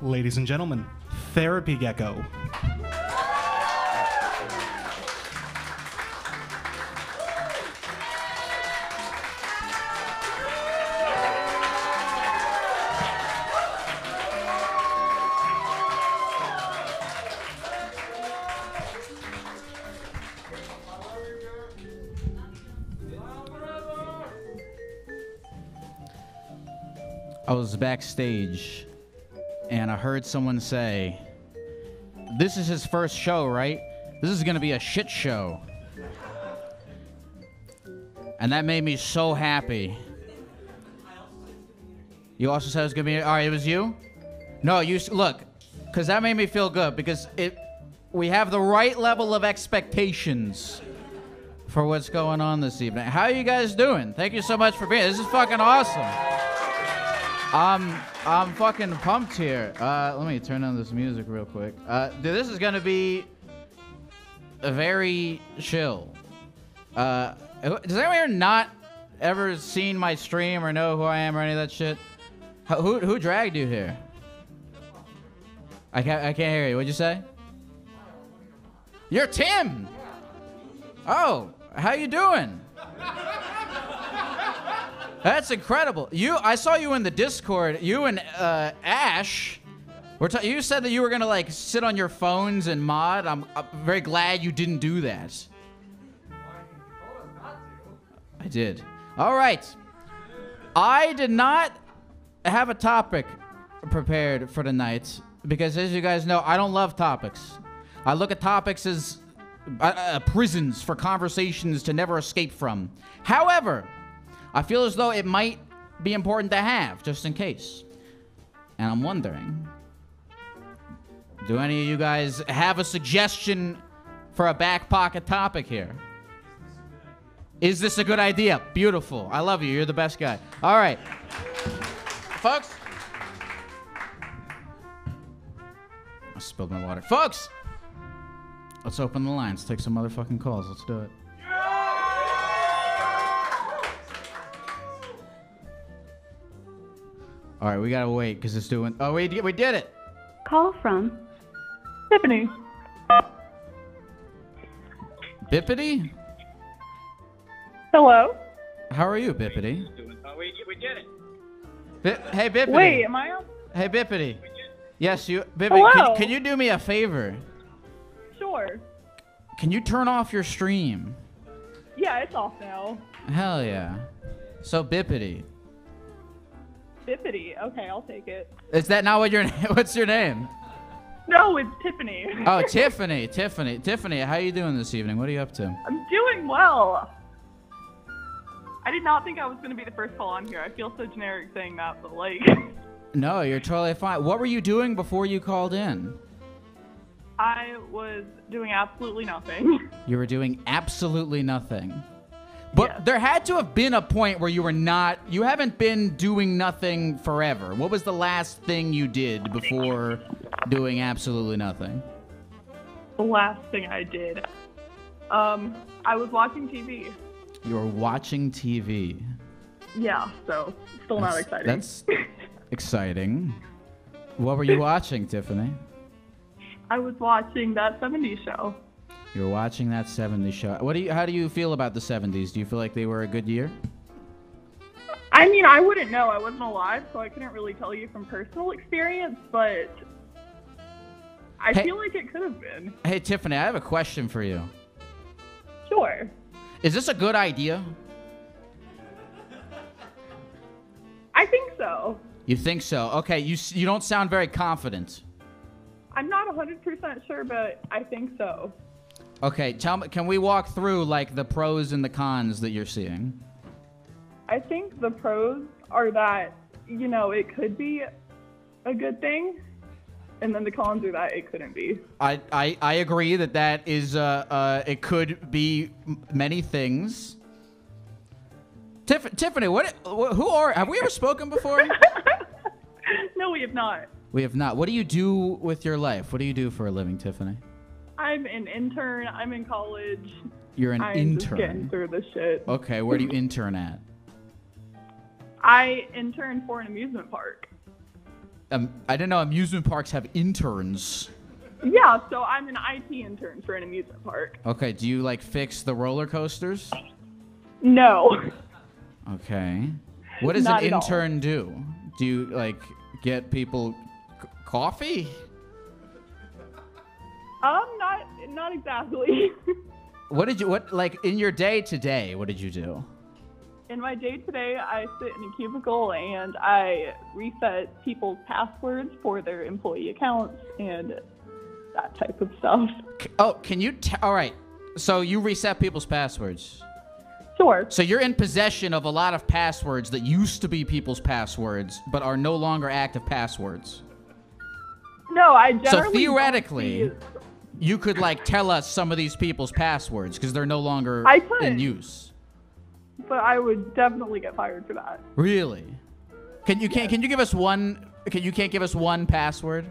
Ladies and gentlemen, Therapy Gecko. I was backstage and I heard someone say, This is his first show, right? This is gonna be a shit show. And that made me so happy. You also said it was gonna be, all right, it was you? No, you, look, because that made me feel good because it, we have the right level of expectations for what's going on this evening. How are you guys doing? Thank you so much for being. This is fucking awesome. I'm I'm fucking pumped here. Uh, let me turn on this music real quick. Uh, dude, this is gonna be a very chill. Uh, does anyone here not ever seen my stream or know who I am or any of that shit? Who who, who dragged you here? I can't I can't hear you. What'd you say? You're Tim. Oh, how you doing? That's incredible. You, I saw you in the Discord. You and uh, Ash. Were you said that you were gonna like sit on your phones and mod. I'm, I'm very glad you didn't do that. I did. All right. I did not have a topic prepared for tonight because, as you guys know, I don't love topics. I look at topics as uh, uh, prisons for conversations to never escape from. However, I feel as though it might be important to have just in case. And I'm wondering do any of you guys have a suggestion for a back pocket topic here? Is this a good idea? Beautiful. I love you. You're the best guy. All right. Folks. I spilled my water. Folks! Let's open the lines. Take some motherfucking calls. Let's do it. All right, we gotta wait because it's doing. Oh, we did, we did it. Call from Tiffany. Bippity. Hello. How are you, Bippity? Oh, we, we did it. Bi- hey, Bippity. Wait, am I on? Hey, Bippity. Yes, you. Bippity, can, can you do me a favor? Sure. Can you turn off your stream? Yeah, it's off now. Hell yeah. So Bippity. Bippity. Okay, I'll take it. Is that not what your name? What's your name? No, it's Tiffany. Oh, Tiffany. Tiffany. Tiffany, how are you doing this evening? What are you up to? I'm doing well. I did not think I was going to be the first call on here. I feel so generic saying that, but like, No, you're totally fine. What were you doing before you called in? I was doing absolutely nothing. You were doing absolutely nothing. But Yes. there had to have been a point where you were not, you haven't been doing nothing forever. What was the last thing you did before doing absolutely nothing? the last thing I did. Um, I was watching TV. You were watching TV. Yeah, so still not That's- exciting. That's exciting. What were you watching, Tiffany? I was watching that 70s show. You were watching that 70s show. What do you how do you feel about the 70s? Do you feel like they were a good year? I mean, I wouldn't know. I wasn't alive, so I couldn't really tell you from personal experience, but I Hey- feel like it could have been. Hey Tiffany, I have a question for you. Sure. Is this a good idea? I think so. You think so? Okay, you you don't sound very confident. I'm not 100% sure, but I think so. Okay, tell me can we walk through like the pros and the cons that you're seeing? I think the pros are that, you know, it could be a good thing, and then the cons are that it couldn't be. I I, I agree that that is uh uh it could be many things. Tiff- Tiffany, what wh- who are have we ever spoken before? no, we have not. we have not. What do you do with your life? What do you do for a living, Tiffany? I'm an intern. I'm in college. You're an I'm just getting intern. through this shit. Okay, where do you intern at? I intern for an amusement park. Um, I didn't know amusement parks have interns. Yeah, so I'm an IT intern for an amusement park. Okay, do you like fix the roller coasters? No. Okay. What does Not an intern do? Do you like get people c- coffee? Um, not not exactly. What did you what like in your day today? What did you do? In my day today, I sit in a cubicle and I reset people's passwords for their employee accounts and that type of stuff. Oh, can you? T- all right. So you reset people's passwords. Sure. So you're in possession of a lot of passwords that used to be people's passwords, but are no longer active passwords. No, I generally. So theoretically, you could like tell us some of these people's passwords because they're no longer I could. in use. but I would definitely get fired for that. Really? Can you can can you give us one? Can you can't give us one password?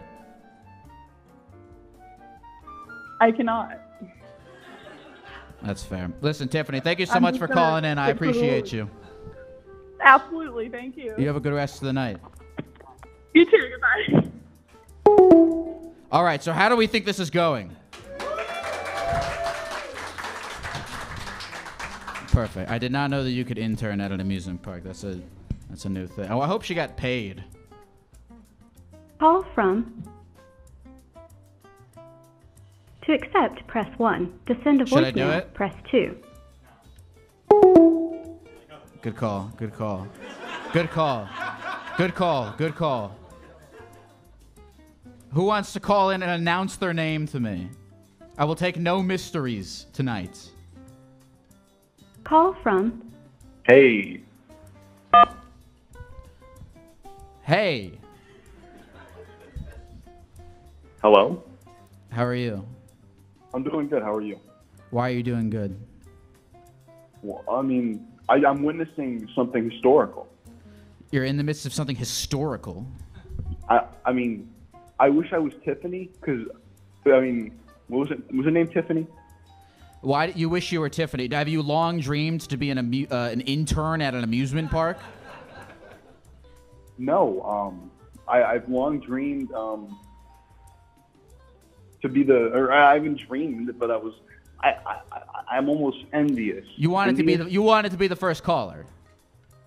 I cannot. That's fair. Listen, Tiffany, thank you so I'm much for calling in. I stick to the appreciate you. Absolutely, thank you. You have a good rest of the night. You too. Goodbye. All right, so how do we think this is going? Perfect. I did not know that you could intern at an amusement park. That's a that's a new thing. Oh, I hope she got paid. Call from. To accept, press 1. To send a Should I do voicemail, it? press 2. Good call. Good call. Good call. Good call. Good call. Who wants to call in and announce their name to me? I will take no mysteries tonight. Call from. Hey, Hey, hello. how are you? I'm doing good. How are you? Why are you doing good? Well, I mean, I, I'm witnessing something historical. You're in the midst of something historical. I, I mean, I wish I was Tiffany because, I mean, what was it? Was her name Tiffany? Why do you wish you were Tiffany? Have you long dreamed to be an amu- uh, an intern at an amusement park? No. Um, I, I've long dreamed um, to be the, or I haven't dreamed, but I was, I, I, I'm almost envious. You wanted to be the you wanted to be the first caller.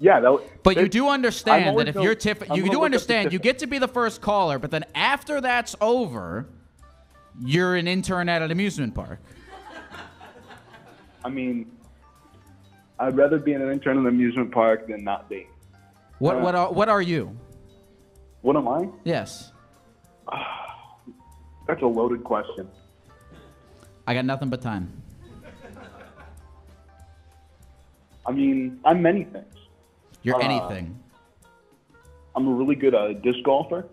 Yeah, that. But you do understand that if you're Tiffany, I'm you do look up to understand you get to be the first caller, but then after that's over, you're an intern at an amusement park. I mean, I'd rather be an intern at an amusement park than not be. What Uh, what are what are you? What am I? Yes, That's a loaded question. I got nothing but time. I mean, I'm many things. You're Uh, anything. I'm a really good uh, disc golfer.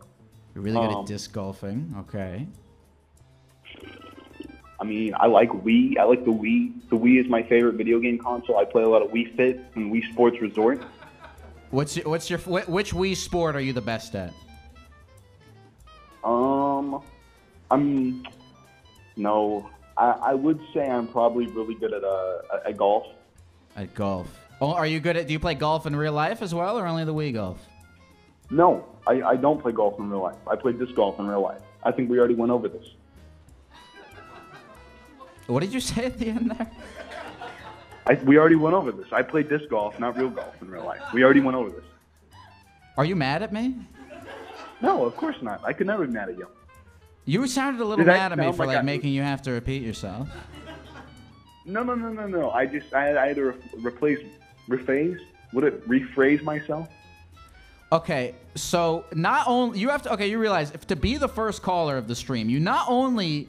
You're really good um, at disc golfing. Okay. I mean, I like Wii. I like the Wii. The Wii is my favorite video game console. I play a lot of Wii Fit and Wii Sports Resort. What's your, what's your wh- which Wii sport are you the best at? Um, I'm no. I, I would say I'm probably really good at uh at golf. At golf. Oh, are you good at? Do you play golf in real life as well, or only the Wii golf? No, I, I don't play golf in real life. I play disc golf in real life. I think we already went over this. What did you say at the end there? I, we already went over this. I play disc golf, not real golf in real life. We already went over this. Are you mad at me? No, of course not. I could never be mad at you. You sounded a little Did mad at me for like like making you have to repeat yourself. No, no, no, no, no. I just I, I had to re- replace, rephrase, would it rephrase myself? Okay, so not only you have to okay, you realize if to be the first caller of the stream, you not only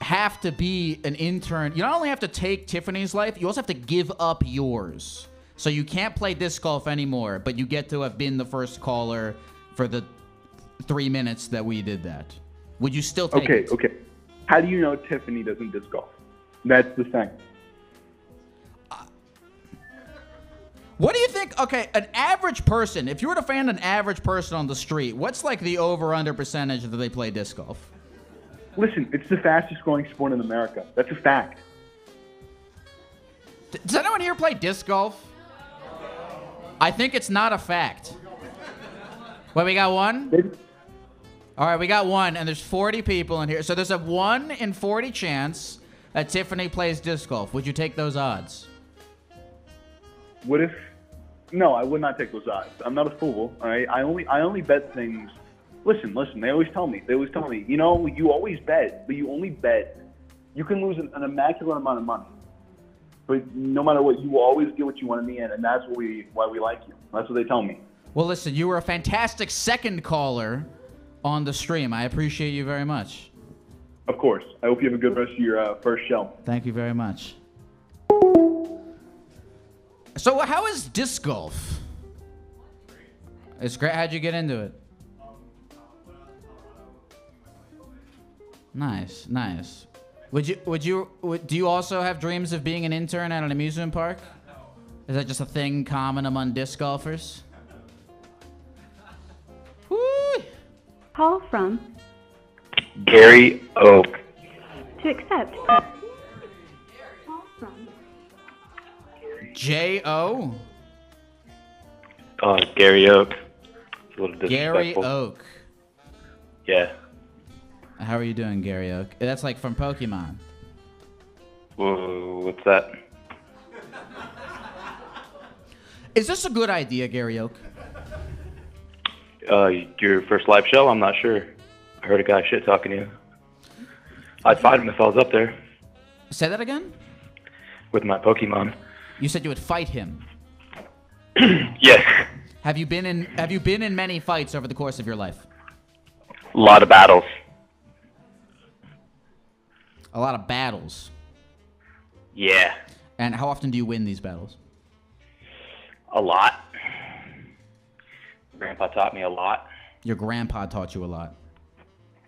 have to be an intern, you not only have to take Tiffany's life, you also have to give up yours. So you can't play disc golf anymore, but you get to have been the first caller for the three minutes that we did that. Would you still take Okay, it? okay. How do you know Tiffany doesn't disc golf? That's the thing. What do you think? Okay, an average person, if you were to find an average person on the street, what's like the over under percentage that they play disc golf? Listen, it's the fastest growing sport in America. That's a fact. D- Does anyone here play disc golf? I think it's not a fact. Wait, we got one? Maybe, All right, we got one, and there's 40 people in here. So there's a 1 in 40 chance that Tiffany plays disc golf. Would you take those odds? What if? No, I would not take those odds. I'm not a fool. All right. I only I only bet things. Listen, listen. They always tell me. They always tell me. You know, you always bet, but you only bet. You can lose an, an immaculate amount of money, but no matter what, you will always get what you want in the end, and that's what we why we like you. That's what they tell me. Well, listen, you were a fantastic second caller on the stream. I appreciate you very much. Of course. I hope you have a good rest of your uh, first show. Thank you very much. So, how is disc golf? It's great. How'd you get into it? Nice, nice. Would you? Would you? Would, do you also have dreams of being an intern at an amusement park? Is that just a thing common among disc golfers? Woo! Call from Gary Oak. to accept. J O. Uh, Gary Oak. It's a little Gary. Oak. Yeah. How are you doing, Gary Oak? That's like from Pokemon. Whoa, what's that? Is this a good idea, Gary Oak? Uh, your first live show? I'm not sure. I heard a guy shit talking to you. I'd fight him if I was up there Say that again? with my Pokemon. You said you would fight him. Yes. Have you been in have you been in many fights over the course of your life? A lot of battles. A lot of battles. Yeah. And how often do you win these battles? A lot. Grandpa taught me a lot. Your grandpa taught you a lot.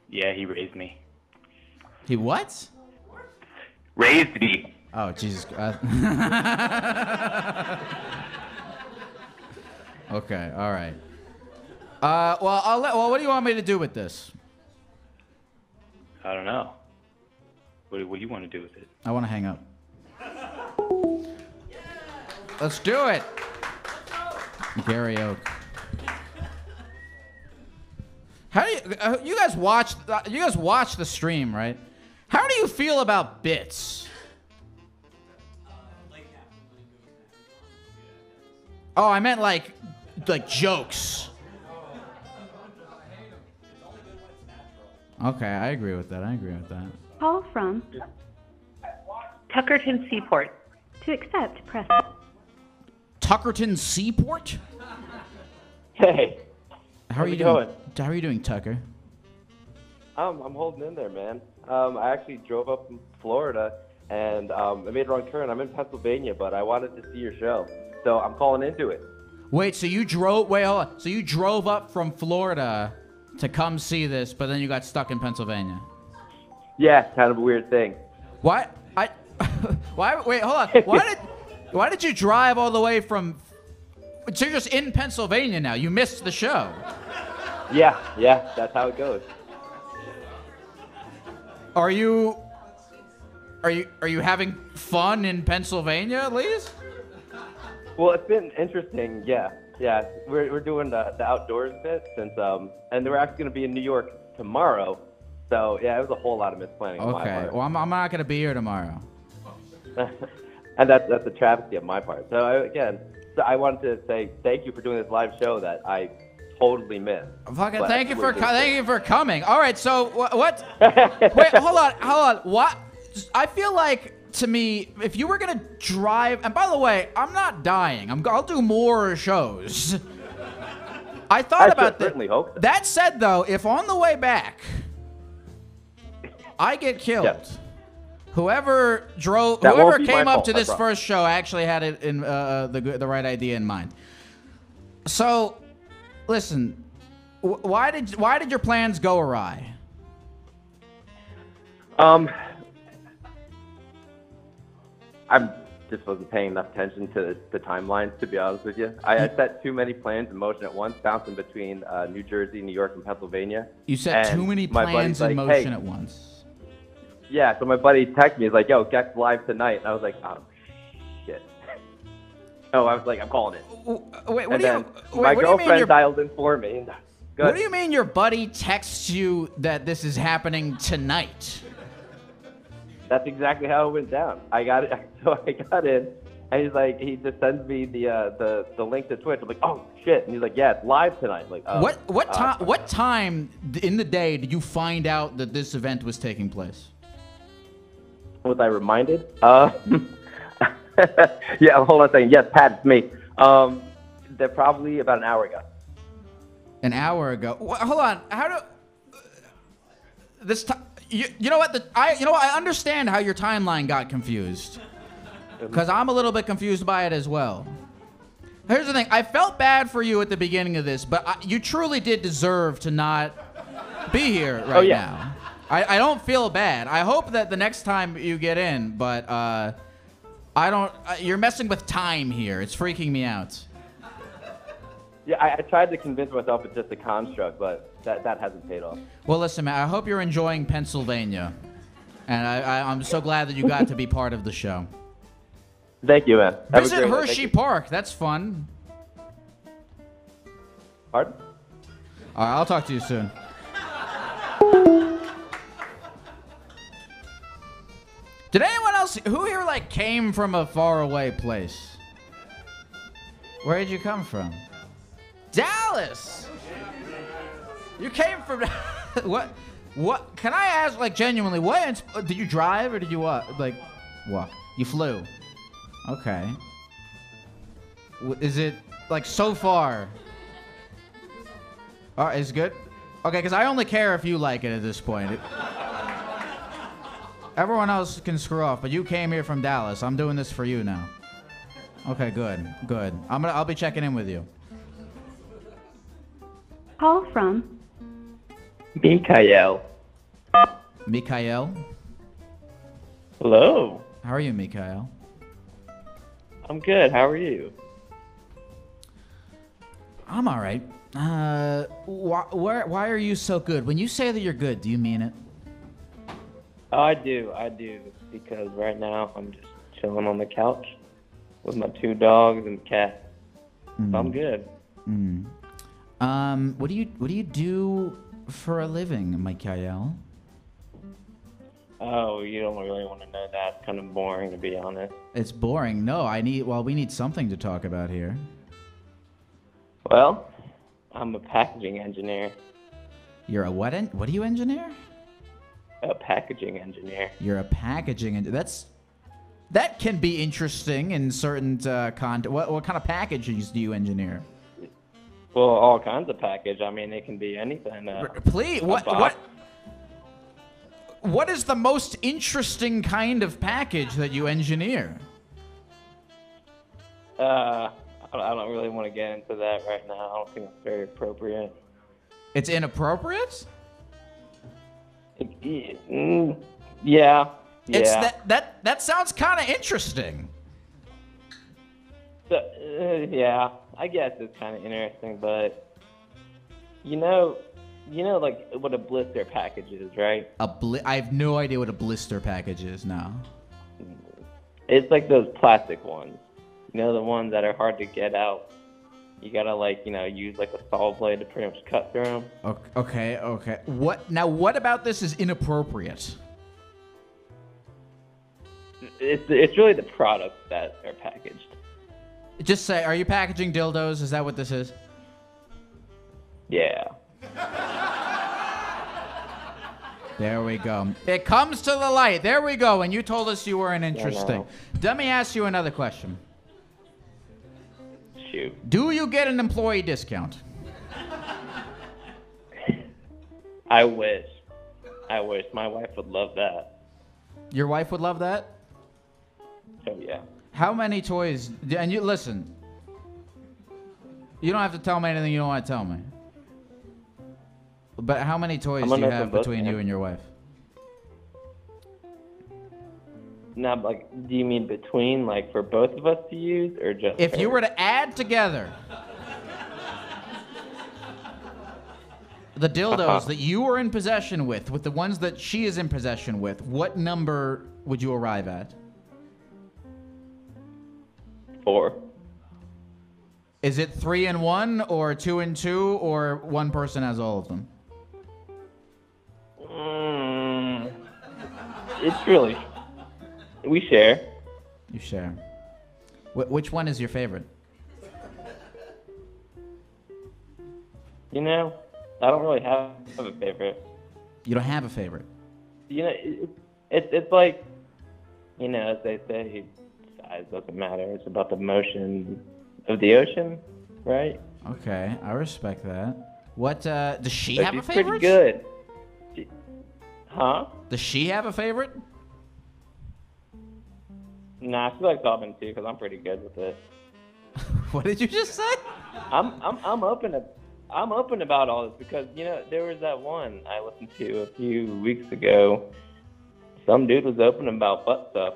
Yeah, he raised me. He what? Raised me. Oh Jesus. Christ. okay, all right. Uh, well, I'll let, well, what do you want me to do with this? I don't know. What, what do you want to do with it? I want to hang up. Let's do it. Gary Oak. How do you, uh, you guys watch? Uh, you guys watch the stream, right? How do you feel about bits? Oh, I meant like, like jokes. Okay, I agree with that. I agree with that. Call from Tuckerton Seaport. to accept. Press Tuckerton Seaport. Hey, How are you it doing? How are you doing, Tucker? um, I'm holding in there, man. Um, I actually drove up from Florida and um, I made a wrong turn. I'm in Pennsylvania, but I wanted to see your show, so I'm calling into it. Wait, so you drove? Wait, hold on. So you drove up from Florida to come see this, but then you got stuck in Pennsylvania. Yeah, kind of a weird thing. Why? I. why? Wait, hold on. Why did? Why did you drive all the way from? So you're just in Pennsylvania now. You missed the show. Yeah, yeah, that's how it goes. Are you? Are you? Are you having fun in Pennsylvania at least? Well, it's been interesting. Yeah, yeah. We're we're doing the, the outdoors bit since um, and we're actually gonna be in New York tomorrow. So yeah, it was a whole lot of misplanning on my Okay. part. Well, I'm, I'm not gonna be here tomorrow. and that's that's a travesty on my part. So I, again, so I wanted to say thank you for doing this live show that I totally missed. Fucking But thank you for co- thank you for coming. All right, so wh- what? Wait, hold on, hold on. What? I feel like to me, if you were gonna drive, and by the way, I'm not dying. I'm. I'll do more shows. I thought I about that. certainly hope so. That said, though, if on the way back I get killed, Yes. whoever drove, That whoever came up fault, to this first show actually had it in uh, the the right idea in mind. So, listen, wh- why did why did your plans go awry? Um, I just wasn't paying enough attention to the timelines, to be honest with you. I, I set too many plans in motion at once, bouncing between uh, New Jersey, New York, and Pennsylvania. You set And too many plans in like, motion "Hey." at once. Yeah, so my buddy texted me, he's like, yo, Gex live tonight. And I was like, oh, shit. oh, I was like, I'm calling it. Wait, what and do you? Wait, my what do you mean girlfriend dialed in for me. Go What do you mean your buddy texts you that this is happening tonight? That's exactly how it went down. I got it. So I got in, and he's like, he just sends me the uh, the the link to Twitch. I'm like, oh shit, and he's like, yeah, it's live tonight. I'm like, oh, what what uh, time what time in the day did you find out that this event was taking place? Was I reminded? Uh, yeah. Hold on a second. Yes, Pat, it's me. Um, they're probably about an hour ago. An hour ago. Hold on. How do this time? You, you know what? The, I you know what? I understand how your timeline got confused. Because I'm a little bit confused by it as well. Here's the thing. I felt bad for you at the beginning of this, but I, you truly did deserve to not be here right Oh, yeah. now. I, I don't feel bad. I hope that the next time you get in, but uh, I don't. Uh, you're messing with time here. It's freaking me out. Yeah, I, I tried to convince myself it's just a construct, but that that hasn't paid off. Well, listen, man. I hope you're enjoying Pennsylvania, and I, I, I'm so glad that you got to be part of the show. Thank you, man. Have Visit great night. Thank Hershey. Park. That's fun. Pardon? All right, I'll talk to you soon. Did anyone else who here like came from a faraway place? Where did you come from? Dallas. You came from what? What? Can I ask, like, genuinely? What? ins- Did you drive or did you what? Like, what? You flew. Okay. Is it like so far? All right, is good? Okay, because I only care if you like it at this point. It- Everyone else can screw off, but you came here from Dallas. I'm doing this for you now. Okay, good, good. I'm gonna. I'll be checking in with you. Call from Mikael. Mikhail. Hello. How are you, Mikhail? I'm good. How are you? I'm all right. Uh, wh- where, why are you so good? When you say that you're good, do you mean it? Oh, I do, I do, because right now I'm just chilling on the couch with my two dogs and cat. So I'm good. Mm. Um, what do you what do you do for a living, Mikhail? Oh, you don't really want to know that. It's kind of boring, to be honest. It's boring. No, I need. Well, we need something to talk about here. Well, I'm a packaging engineer. You're a what? En- what do you engineer? A packaging engineer. You're a packaging, and that's that can be interesting in certain uh, content. What what kind of packages do you engineer? Well, all kinds of package. I mean, it can be anything. Uh, Please, what what? What is the most interesting kind of package that you engineer? uh, I don't- really want to get into that right now. I don't think it's very appropriate. It's inappropriate. Mm, yeah. Yeah. It's that that that sounds kind of interesting. So, uh, yeah, I guess it's kind of interesting, but you know, you know, like what a blister package is, right? A bli- I have no idea what a blister package is now. It's like those plastic ones, you know, the ones that are hard to get out. You gotta like, you know, use like a saw blade to pretty much cut through them. Okay, okay. What now? What about this is inappropriate? It's it's really the products that are packaged. Just say, are you packaging dildos? Is that what this is? Yeah. There we go. It comes to the light. There we go. And you told us you weren't interesting. know. Let me ask you another question. Shoot. Do you get an employee discount? I wish. I wish my wife would love that. Your wife would love that. Oh yeah. How many toys? And you listen. You don't have to tell me anything you don't want to tell me. But how many toys do you have between you and your wife? Now, like, do you mean between, like, for both of us to use, or just? If you were to add together the dildos Uh-huh. that you are in possession with, with the ones that she is in possession with, what number would you arrive at? Four. Is it three and one, or two and two, or one person has all of them? Mm, it's really. We share. You share. Wh- which one is your favorite? You know, I don't really have a favorite. You don't have a favorite. You know, it, it, it's like, you know, as they say, size doesn't matter. It's about the motion of the ocean, right? Okay, I respect that. What uh, does she So have a favorite? pretty good. She- huh? Does she have a favorite? Nah, she likes Auburn too, because I'm pretty good with it. What did you just say? I'm I'm I'm open to I'm open about all this because you know there was that one I listened to a few weeks ago. Some dude was open about butt stuff.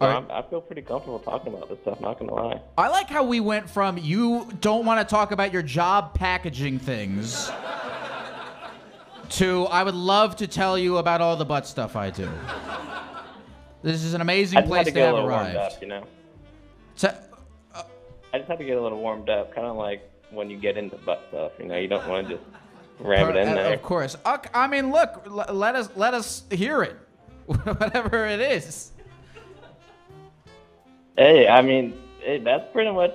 Right. I'm, feel pretty comfortable talking about this stuff. Not gonna lie. I like how we went from you don't want to talk about your job packaging things to I would love to tell you about all the butt stuff I do. This is an amazing I place to to, have arrived. up, you know. So, I just had to get a little warmed up, kind of like when you get into butt stuff. You know, you don't want to just ram it in uh, there. Of course. I mean, look, let us let us hear it. Whatever it is. Hey, I mean, hey, that's pretty much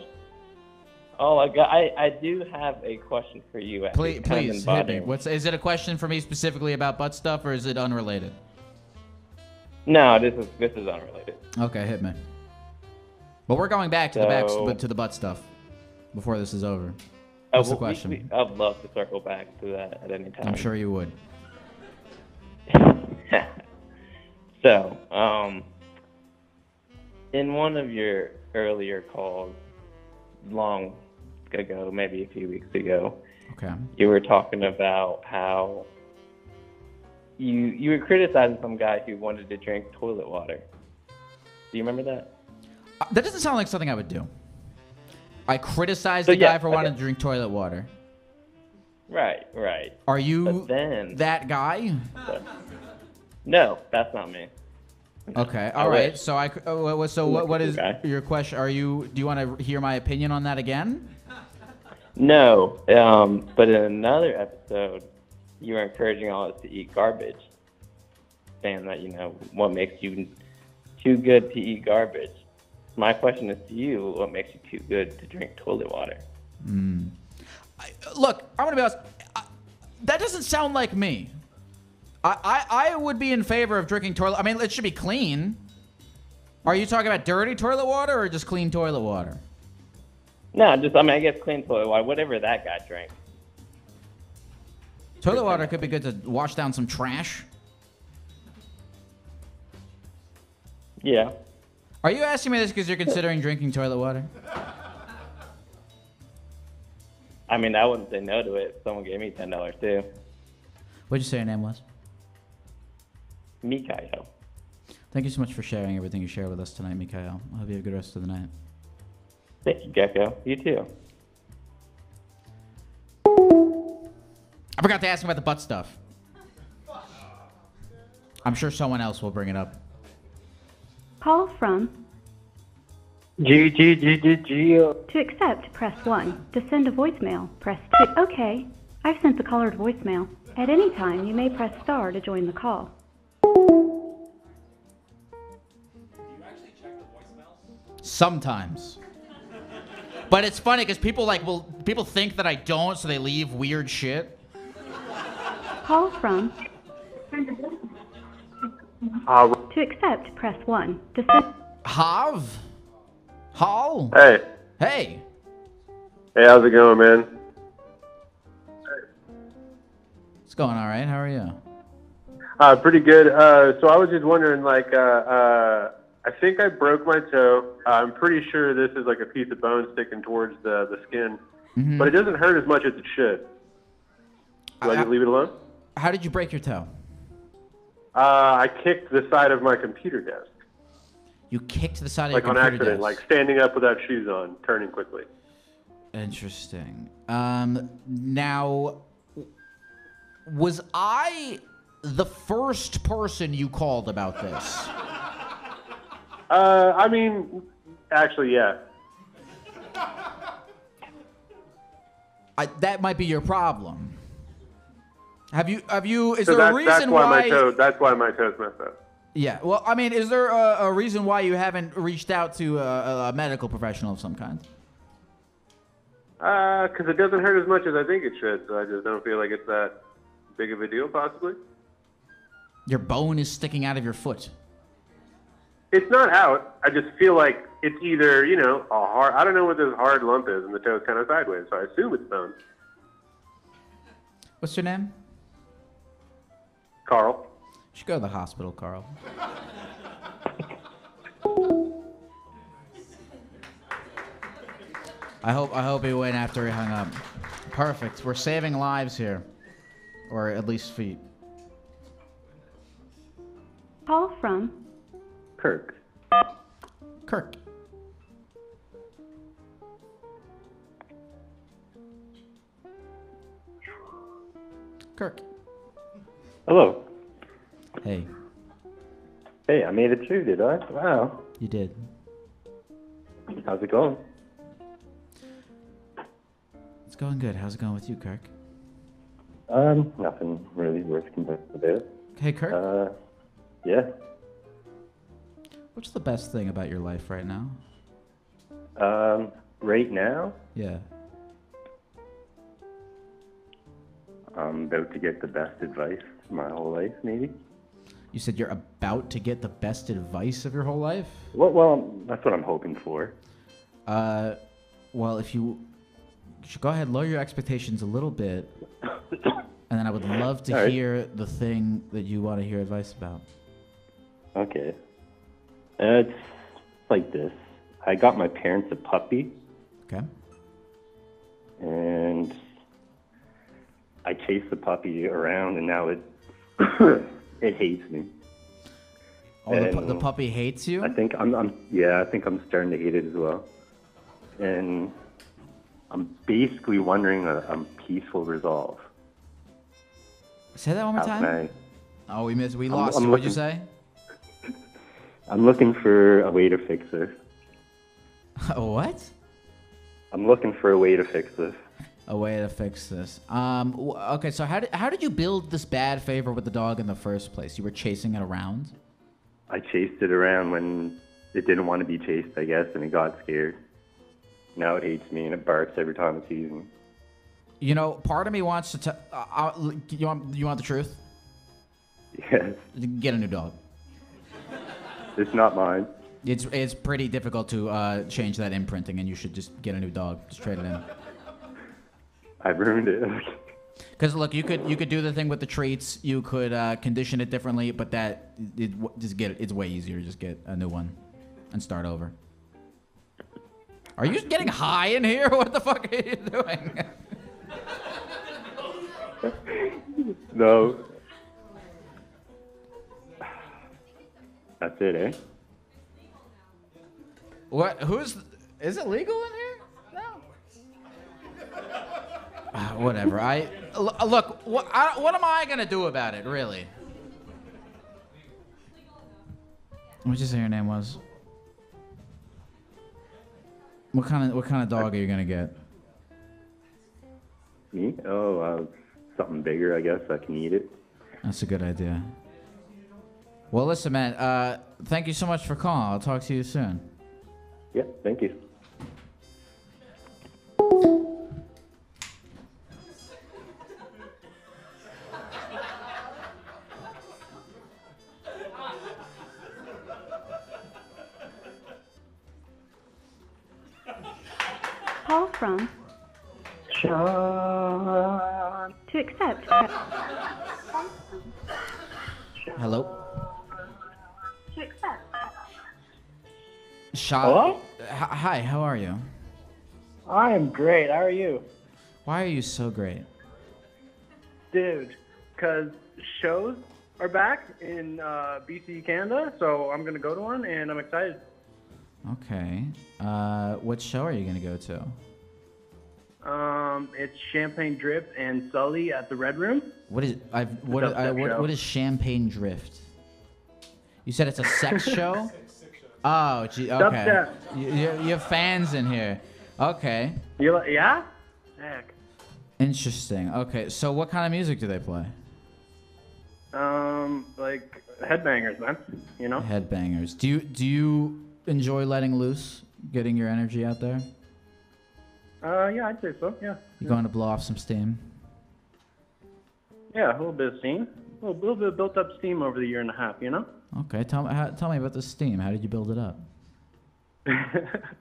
all I got. I, I do have a question for you. Please, please hit me. What's is it a question for me specifically about butt stuff or is it unrelated? No, this is this is unrelated. Okay, hit me. But we're going back to the back So- to the butt stuff before this is over. Uh, What's the well, we- question? we- I'd love to circle back to that at any time. I'm sure you would. so, um, in one of your earlier calls, long ago, maybe a few weeks ago, Okay. you were talking about how you you were criticizing some guy who wanted to drink toilet water. Do you remember that? Uh, That doesn't sound like something I would do. I criticized So, the yeah, guy for wanting okay. to drink toilet water. Right, right. Are you then, that guy? no, that's not me. Okay. I All right. wish. So I. uh, what- what- So what? What is Okay. your question? Are you? Do you want to hear my opinion on that again? No, um, but in another episode, you were encouraging all of us to eat garbage, saying that you know what makes you too good to eat garbage. My question is to you: What makes you too good to drink toilet water? Look, I'm gonna be honest. I, that doesn't sound like me. I, I I would be in favor of drinking toilet. I mean, it should be clean. Are you talking about dirty toilet water or just clean toilet water? No, just I mean, I guess clean toilet water, whatever that guy drank. Toilet water could be good to wash down some trash. Yeah. Are you asking me this because you're considering drinking toilet water? I mean, I wouldn't say no to it. if Someone gave me ten dollars too. What'd you say your name was? Mikayo. Thank you so much for sharing everything you shared with us tonight, Mikhail. I hope you have a good rest of the night. Thank you, Gecko. You too. I forgot to ask him about the butt stuff. I'm sure someone else will bring it up. Call from. G G G G G. To accept, press 1. To send a voicemail, press 2. Okay. I've sent the caller to voicemail. At any time, you may press star to join the call. Sometimes. But it's funny because people like will people think that I don't, so they leave weird shit. Call from. To accept, press 1. To send. Hav? Hall? Hey, Hey. hey, how's it going, man? It's going all right. How are you? Uh, pretty good. Uh, so I was just wondering, like, uh, uh, I think I broke my toe. I'm pretty sure this is like a piece of bone sticking towards the the skin, Mm-hmm. but it doesn't hurt as much as it should. Do I, I- just leave it alone? How did you break your toe? Uh, I kicked the side of my computer desk, You kicked the side of like your on computer accident, desk. like standing up without shoes on, turning quickly. Interesting. Um, now, was I the first person you called about this? Uh, I mean, actually, yeah. I, that might be your problem. Have you have you is so there that's, a reason that's why, why my toe. That's why my toes messed up. Yeah. Well, I mean, is there a, a reason why you haven't reached out to a, a medical professional of some kind? Uh, because it doesn't hurt as much as I think it should. So I just don't feel like it's that big of a deal, possibly. Your bone is sticking out of your foot. It's not out. I just feel like it's either, you know, a hard. I don't know what this hard lump is, and the toe's kind of sideways, so I assume it's bone. What's your name? Carl. You should go to the hospital, Carl. I hope I hope he went after he hung up. Perfect. We're saving lives here, or at least feet. Call from Kirk. Kirk. Kirk. Hello. Hey, Hey, I made it too, did I? Wow. you did. How's it going? It's going good. How's it going with you, Kirk? Um, nothing really worth complaining about. Hey, Kirk. Uh, yeah. What's the best thing about your life right now? Um, right now, Yeah. I'm about to get the best advice my whole life, maybe. You said you're about to get the best advice of your whole life? Well, well, that's what I'm hoping for. Uh, well, if you, should go ahead, lower your expectations a little bit, and then I would love to right. hear the thing that you want to hear advice about. Okay. Uh, it's like this. I got my parents a puppy, Okay. and I chased the puppy around, and now it it hates me. Oh, the, pu- the puppy hates you. I think I'm, I'm yeah, I think I'm starting to hate it as well. And I'm basically wondering a, a peaceful resolve. Say that one more How time. can Oh, we missed. We I'm- lost. I'm. What'd you say? I'm looking for a way to fix this. what? I'm looking for a way to fix this. A way to fix this. Um. w- Okay. So how did how did you build this bad favor with the dog in the first place? You were chasing it around. I chased it around when it didn't want to be chased, I guess, and it got scared. Now it hates me and it barks every time it sees me. You know, part of me wants to. T- uh, uh, you want you want the truth? Yes, Get a new dog. It's not mine. It's it's pretty difficult to uh, change that imprinting, and you should just get a new dog. Just trade it in. I ruined it. Because look, you could you could do the thing with the treats. You could uh, condition it differently, but that it, just get it. It's way easier. to Just get a new one and start over. Are you getting high in here? What the fuck are you doing? no. That's it, eh? What? Who's? Is it legal in here? No. Ah, whatever. I l- look. What? I, what am I gonna do about it? Really? What'd you say your name was? What kind of what kind of dog are you gonna get? Me? Oh, uh, something bigger, I guess. I can eat it. That's a good idea. Well, listen, man. Uh, thank you so much for calling. I'll talk to you soon. Yeah, thank you. Shot. Hello? Hi. How are you? I am great. How are you? Why are you so great? Dude, because shows are back in uh, BC, Canada, so I'm going to go to one and I'm excited. Okay. Uh, what show are you gonna go to? Um, it's Champagne Drip and Sully at the Red Room. What is I've what I, what, what is Champagne Drift? You said it's a sex show. Oh, gee, okay. You, you, you have fans in here. Okay. You yeah? Heck. Interesting. Okay, so what kind of music do they play? Um, like headbangers, man. You know. Headbangers. Do you do you enjoy letting loose, getting your energy out there? Uh, yeah, I'd say so. Yeah. You going to blow off some steam? Yeah, a little bit of steam. A little, little bit of built up steam over the year and a half, you know? Okay, tell me how, tell me about the steam. How did you build it up?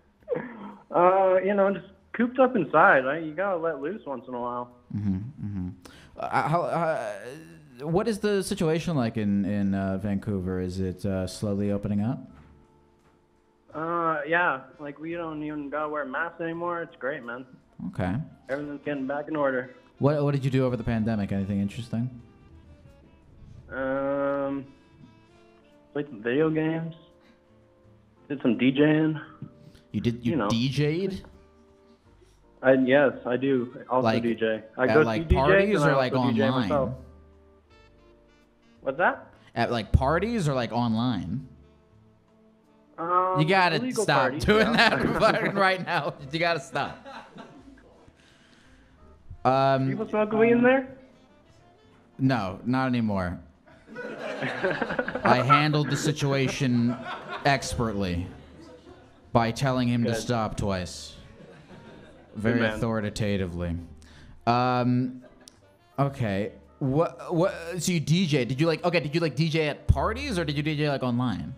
Uh, you know, just cooped up inside. I, you gotta let loose once in a while. Mm-hmm. mm-hmm. Uh, how, uh, what is the situation like in in uh, Vancouver? Is it uh, slowly opening up? Uh, yeah, like we don't even gotta wear masks anymore. It's great, man. Okay. Everything's getting back in order. What what did you do over the pandemic? Anything interesting? Um, played some video games. Did some DJing. You did you, You know. DJ'd? I yes, I do. Also Like, DJ. I go like, DJs parties or, like, online? What's that? At like parties or like online? Um, you gotta stop doing yeah. that fucking right now. You gotta stop. Um, People smoke weed in there? no, not anymore. I handled the situation expertly by telling him to stop twice, very authoritatively. Um, okay. What? What? So you DJ? Did you like? Okay. Did you like DJ at parties or did you DJ like online?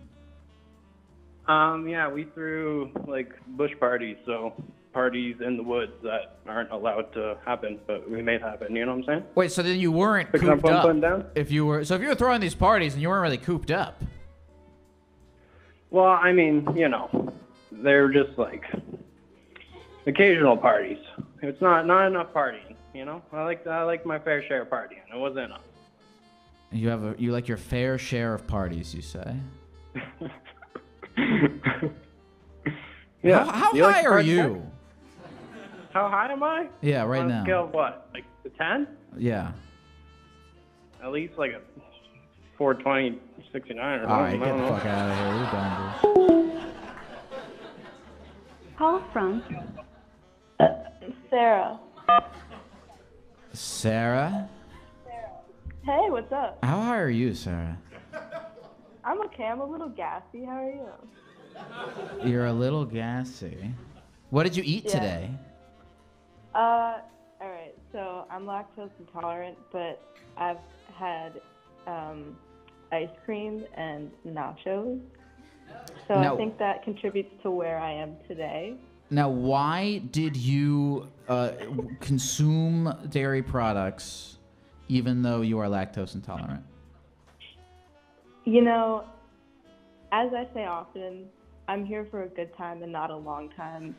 Um, yeah, we threw like bush parties, so parties in the woods that aren't allowed to happen, but we made happen. You know what I'm saying? Wait. So then you weren't Picking up cooped up. down? If you were, so if you were throwing these parties and you weren't really cooped up. Well, I mean, you know, they're just like occasional parties. It's not not enough partying. You know, I like I like my fair share of partying. It wasn't enough. You have a you like your fair share of parties, you say. Yeah. How, how You like high are you? How high am I? Yeah, right On now. a scale of what? Like a ten? Yeah. At least like a 420, 69 or something. All right, I get don't the know. fuck out of here. You're done, dude. Call from Sarah. Sarah, Hey, what's up? how high are you, Sarah? I'm okay. I'm a little gassy. How are you? You're a little gassy. What did you eat Yeah. today? Uh, all right. So I'm lactose intolerant, but I've had um, ice cream and nachos. So Now- I think that contributes to where I am today. Now, why did you uh, w- consume dairy products even though you are lactose intolerant? You know, as I say often, I'm here for a good time and not a long time.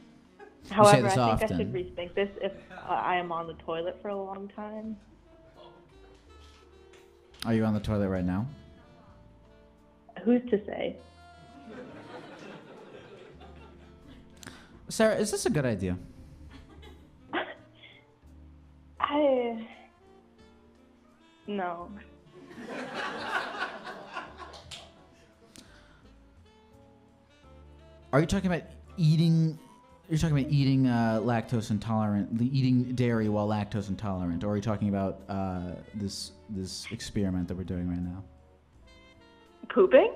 Say However, this I think I should rethink this if uh, I am on the toilet for a long time. Are you on the toilet right now? Who's to say? Sarah, is this a good idea? I. No. Are you talking about eating? You're talking about eating uh, lactose intolerant, eating dairy while lactose intolerant, or are you talking about uh, this this experiment that we're doing right now? Pooping?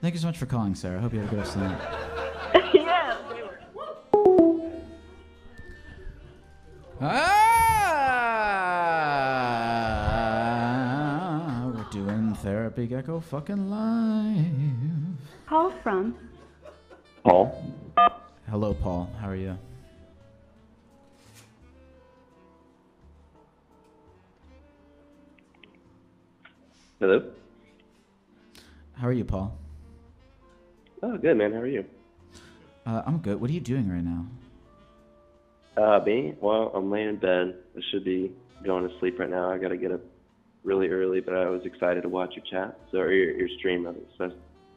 Thank you so much for calling, Sarah. I hope you have a good rest of the night. yeah. Ah, doing therapy gecko fucking live. Call from Paul. Hello, Paul. How are you? Hello. How are you, Paul? Oh, good man. How are you? Uh, I'm good. What are you doing right now? Uh, me? Well, I'm laying in bed. I should be going to sleep right now. I got to get up really early, but I was excited to watch your chat, so or your, your stream of it. So I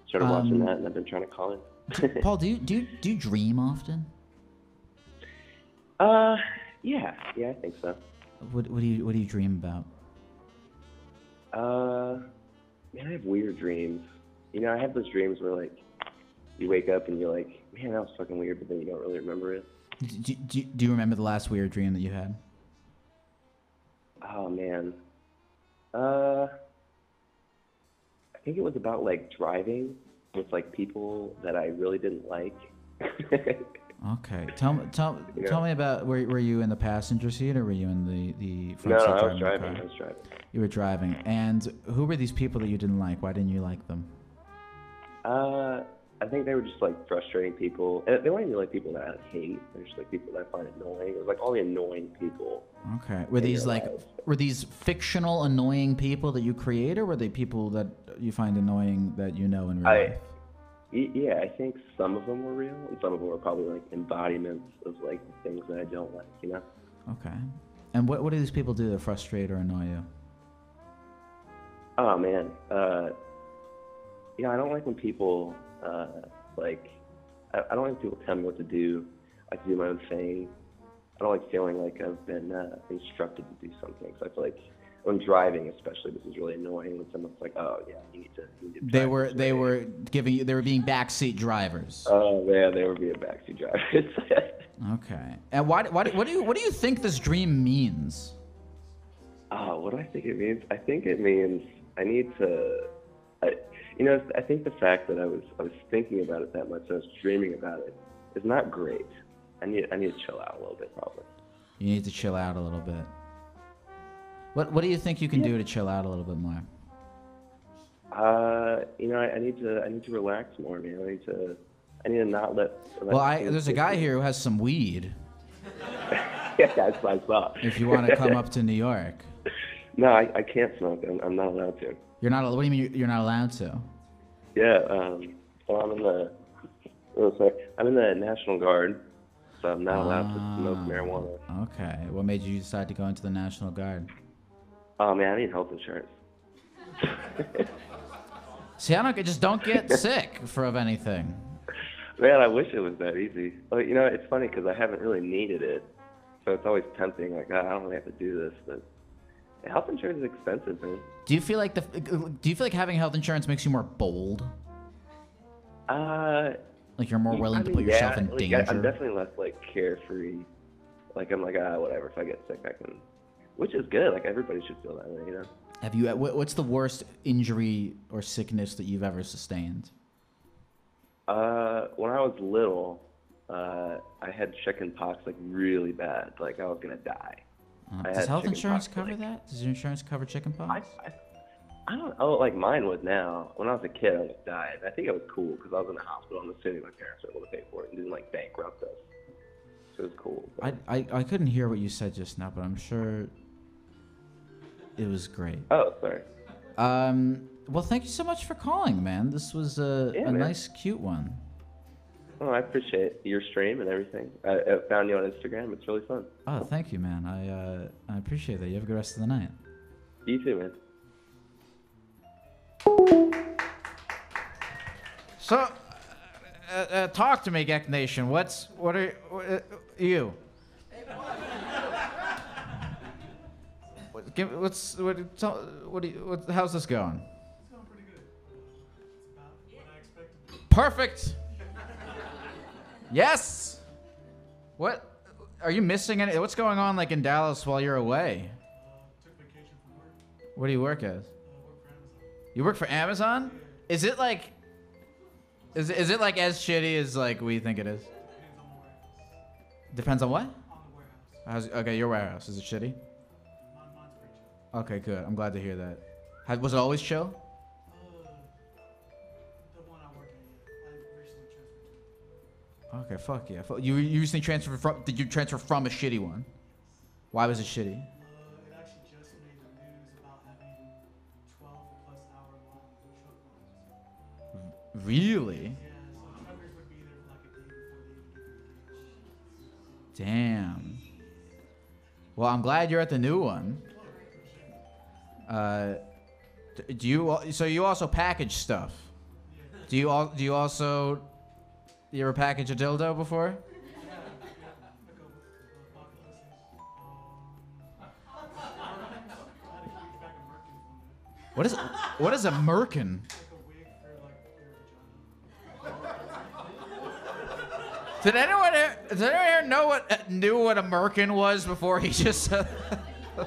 started watching Um, that, and I've been trying to call in. Paul, do you do you, do you dream often? Uh, yeah, yeah, I think so. What what do you what do you dream about? Uh, man, I have weird dreams. You know, I have those dreams where like you wake up and you're like, man, that was fucking weird, but then you don't really remember it. Do, do, do you remember the last weird dream that you had? Oh man. Uh, I think it was about like driving with like people that I really didn't like. Okay. Tell me, tell, Yeah. tell me about. Were, were you in the passenger seat or were you in the the front no, seat I was driving. I was driving. You were driving, and who were these people that you didn't like? Why didn't you like them? Uh, I think they were just like frustrating people. And they weren't even like people that I hate. They're just like people that I find annoying. It was like all the annoying people. Okay. Were these like life. were these fictional annoying people that you create, or were they people that you find annoying that you know in real I, life? yeah, I think some of them were real, and some of them were probably like embodiments of like things that I don't like. You know. Okay. And what what do these people do that frustrate or annoy you? Oh man, uh, yeah, I don't like when people uh, like. I, I don't like people tell me what to do. I can do my own thing. I don't like feeling like I've been uh, instructed to do something. So I feel like when driving, especially, this is really annoying when someone's like, "Oh yeah, you need to." You need to They were they way." were giving you they were being backseat drivers. Oh yeah, they were being backseat drivers. Okay. And why why what do you what do you think this dream means? Oh, what do I think it means? I think it means I need to, I, you know, I think the fact that I was I was thinking about it that much, I was dreaming about it, is not great. I need I need to chill out a little bit, probably. You need to chill out a little bit. What what do you think you can do to chill out a little bit more? Uh, you know, I, I need to I need to relax more, man. I need to I need to not let. let Well, I there's a guy me. here who has some weed. yeah, that's what I saw. If you want to come up to New York, no, I, I can't smoke. I'm, I'm not allowed to. You're not. What do you mean you're not allowed to? Yeah, um, well, I'm in the, oh, sorry, I'm in the National Guard, so I'm not allowed to smoke Ah, marijuana. Okay. What made you decide to go into the National Guard? Oh man, I need health insurance. See, I don't just don't get sick for of anything. Man, I wish it was that easy. Well, you know, it's funny because I haven't really needed it, so it's always tempting. Like, "Ah, I don't really have to do this, but health insurance is expensive, man. Do you feel like the Do you feel like having health insurance makes you more bold? Uh, Like you're more willing I to put yourself yeah, in like, danger. I'm definitely less like carefree. Like I'm like ah whatever. If I get sick, I can. Which is good. Like everybody should feel that way, you know. Have you? what- What's the worst injury or sickness that you've ever sustained? Uh, when I was little, uh, I had chicken pox like really bad. Like I was gonna die. Uh, does health insurance cover like- that? Does your insurance cover chicken pox? I don't know. Like mine would now. When I was a kid, I almost died. I think it was cool because I was in the hospital. I'm assuming my parents were able to pay for it and didn't like bankrupt us. So it was cool. I, I I couldn't hear what you said just now, but I'm sure it was great. Oh, sorry. Um. Well, thank you so much for calling, man. This was a, Yeah, a man. nice, cute one. Oh, I appreciate your stream and everything. I, I found you on Instagram. It's really fun. Oh, thank you, man. I uh, I appreciate that. You have a good rest of the night. You too, man. So, uh, uh, talk to me, Geck Nation. What's what are what, uh, you? What, give, what's what? Tell, what do you? What, how's this going? Perfect. Yes. What? Are you missing any? What's going on like in Dallas while you're away? Uh took vacation from work. What do you work as? You work for Amazon? Is it like? Is it, is it like as shitty as like we think it is? Depends on what? How's, okay, your warehouse is it shitty? Okay, good. I'm glad to hear that. Was it always chill? Okay, fuck yeah. You you recently transferred from? Did you transfer from a shitty one? Why was it shitty? Really? Damn. Well, I'm glad you're at the new one. Uh, d- do you? al- So you also package stuff? Do you all? Do you also? You ever package a dildo before? What is? What is a merkin? Did anyone did anyone here know what uh, knew what a merkin was before he just said?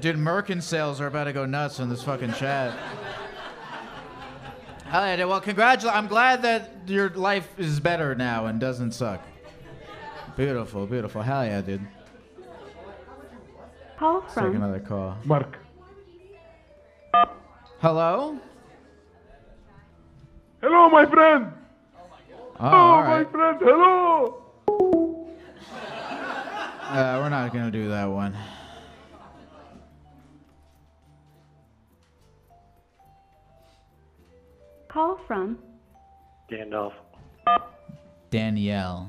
Dude, merkin sales are about to go nuts in this fucking chat. Hell yeah, dude. well, congratulations. I'm glad that your life is better now and doesn't suck. Beautiful, beautiful. Hell yeah, dude. Call Let's take another call. Mark. Hello? Hello, my friend. Oh, all right. friend. Hello. Uh, we're not gonna do that one. Call from Gandalf. Danielle.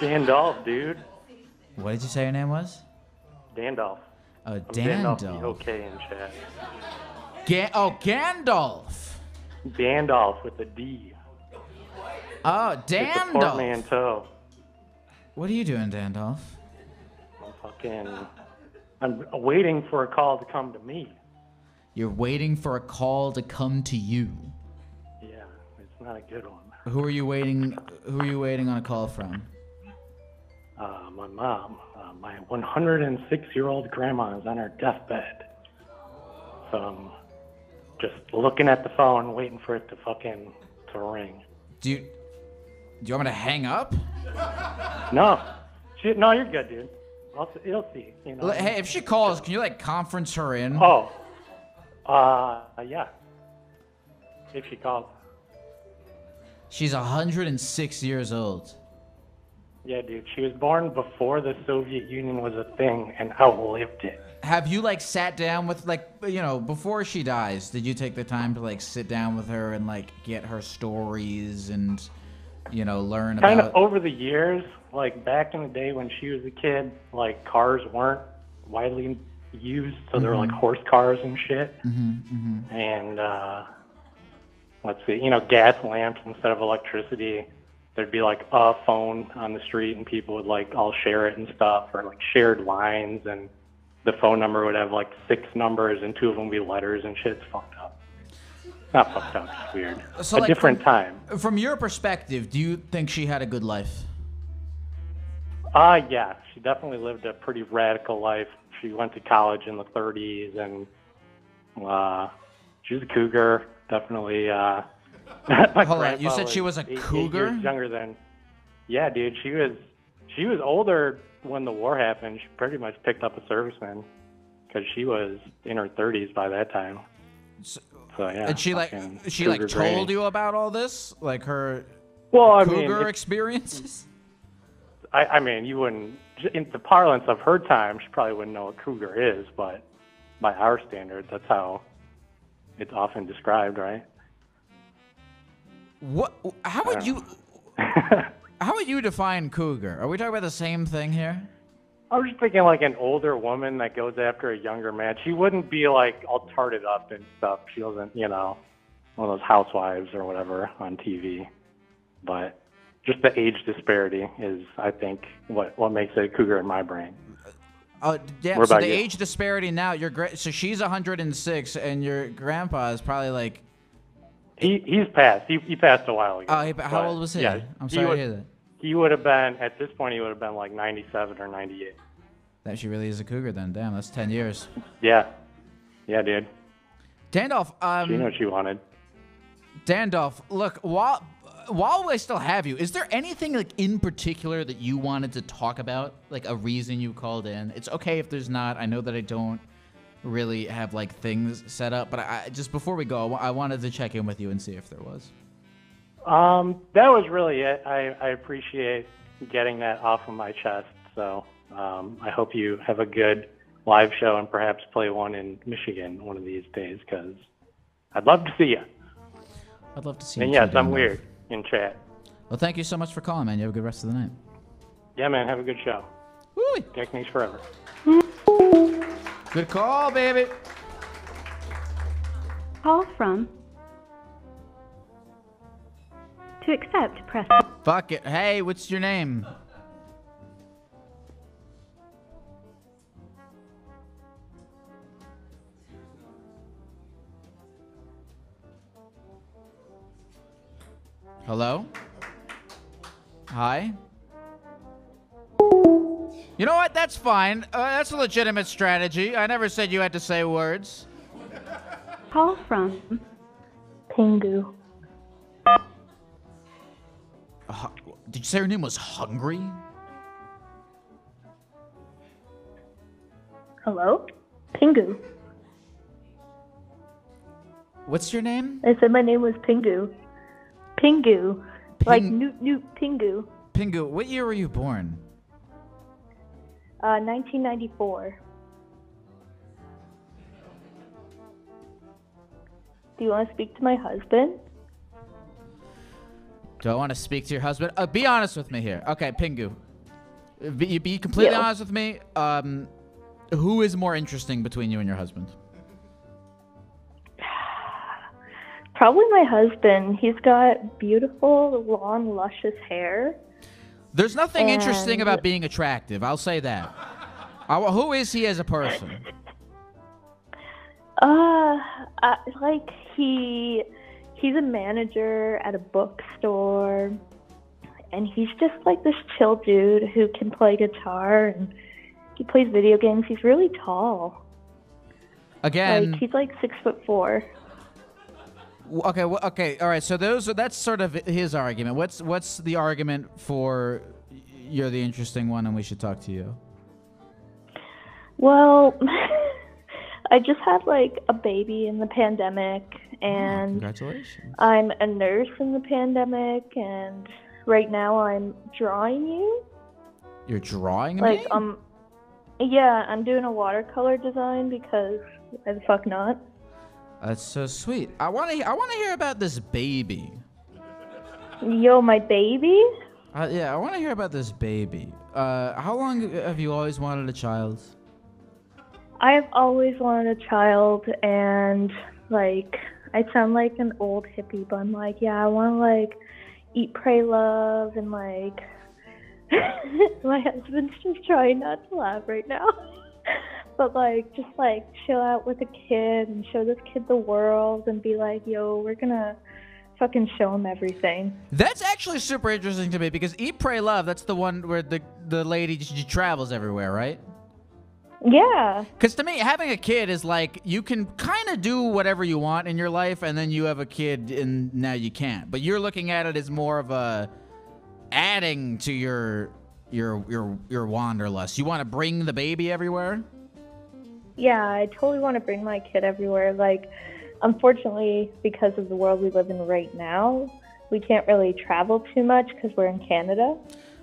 Gandalf, dude. What did you say your name was? Gandalf. Oh, I'm Gandalf. Dandalf. Okay in chat. Ga- oh, Gandalf. Gandalf with a D. Oh, It's a Dandalf. portmanteau. What are you doing, Dandalf? I'm fucking. I'm waiting for a call to come to me. You're waiting for a call to come to you. Yeah, it's not a good one. Who are you waiting? Who are you waiting on a call from? Uh, my mom, uh, my 106 year old grandma is on her deathbed. So I'm just looking at the phone, waiting for it to fucking to ring. Do you? Do you want me to hang up? No, she, no, you're good, dude. I'll, you'll see. You know. Hey, if she calls, can you like conference her in? Oh, uh, yeah. If she calls. She's 106 years old. Yeah, dude. She was born before the Soviet Union was a thing and outlived it. Have you like sat down with like you know before she dies? Did you take the time to like sit down with her and like get her stories and you know learn Kind about? of over the years, like back in the day when she was a kid, like cars weren't widely used, so they were like horse cars and shit. hmm hmm And uh, let's see, you know, gas lamps instead of electricity. There'd be like a phone on the street, and people would like all share it and stuff, or like shared lines, and the phone number would have like six numbers, and two of them would be letters and shit. It's fucked up. Not fucked up. It's weird. So a like different from, time. From your perspective, do you think she had a good life? Uh, yeah, she definitely lived a pretty radical life. She went to college in the 30s, and uh, she was a cougar. Definitely. Uh, Hold on, you said she was a eight- eight cougar? years younger than. Yeah, dude, she was. She was older when the war happened. She pretty much picked up a serviceman because she was in her 30s by that time. So yeah. and she like she like told you about all this, like her Well, I mean, cougar it's- experiences. I, I mean, you wouldn't, in the parlance of her time, she probably wouldn't know what cougar is, but by our standards, that's how it's often described, right? What? How would you? how would you define cougar? Are we talking about the same thing here? I was just thinking like an older woman that goes after a younger man. She wouldn't be like all tarted up and stuff. She wasn't, you know, one of those housewives or whatever on TV. But just the age disparity is, I think, what what makes it a cougar in my brain. Oh, yeah. What So the you? age disparity now, your gra- so she's 106, and your grandpa is probably like. He he's passed. He he passed a while ago. Oh, he, how but, old was he? Yeah, I'm sorry would, to hear that. He would have been at this point. He would have been like 97 or 98. That she really is a cougar then. Damn, that's 10 years. Yeah, yeah, dude. Dandalf, um, She knew what she wanted. Dandalf, look, while while I still have you, is there anything like in particular that you wanted to talk about? Like a reason you called in? It's okay if there's not. I know that I don't really have like things set up, but I, just before we go, I wanted to check in with you and see if there was. Um, that was really it. I, I appreciate getting that off of my chest. So um, I hope you have a good live show and perhaps play one in Michigan one of these days because I'd love to see you. I'd love to see And you. yes, I'm Dandalf. weird in chat. Well, thank you so much for calling, man. You have a good rest of the night. Yeah, man, have a good show. Techniques forever. Good call, baby. Call from. To accept, press. Fuck it. Hey, what's your name? Hello? Hi? You know what? That's fine. Uh, that's a legitimate strategy. I never said you had to say words. Call from Pingu. Uh, did you say her name was Hungry? Hello? Pingu. What's your name? I said my name was Pingu. Pingu. like Newt Newt Pingu. Pingu, what year were you born? Uh, 1994. Do you want to speak to my husband? Do I want to speak to your husband? Uh, be honest with me here. Okay, Pingu. Be, be completely Yeah. honest with me. Um, who is more interesting between you and your husband? Probably my husband. He's got beautiful, long, luscious hair. There's nothing interesting about being attractive. I'll say that. Uh, who is he as a person? Uh, uh, like he, he's a manager at a bookstore, and he's just like this chill dude who can play guitar and he plays video games. He's really tall. Again, Like he's like six foot four. Okay, w- okay, all right. So those are that's sort of his argument. What's what's the argument for you're the interesting one and we should talk to you? Well, I just had like a baby in the pandemic, and Congratulations. I'm a nurse in the pandemic, and right now I'm drawing you. You're drawing Like, me? um, yeah, I'm doing a watercolor design because why the fuck not? That's so sweet. I want to I want to hear about this baby. Yo, my baby? Uh, yeah, I want to hear about this baby. Uh, how long have you always wanted a child? I've always wanted a child, and like, I sound like an old hippie, but I'm like, yeah, I want to like eat, pray, love, and like, my husband's just trying not to laugh right now. but like, just like chill out with a kid and show this kid the world and be like, yo, we're gonna fucking show him everything. That's actually super interesting to me because Eat, Pray, Love. That's the one where the the lady she travels everywhere, right? Yeah. Because to me, having a kid is like you can kind of do whatever you want in your life, and then you have a kid, and now you can't. But you're looking at it as more of a adding to your your your your wanderlust. You want to bring the baby everywhere. Yeah, I totally want to bring my kid everywhere. Like, unfortunately, because of the world we live in right now, we can't really travel too much because we're in Canada.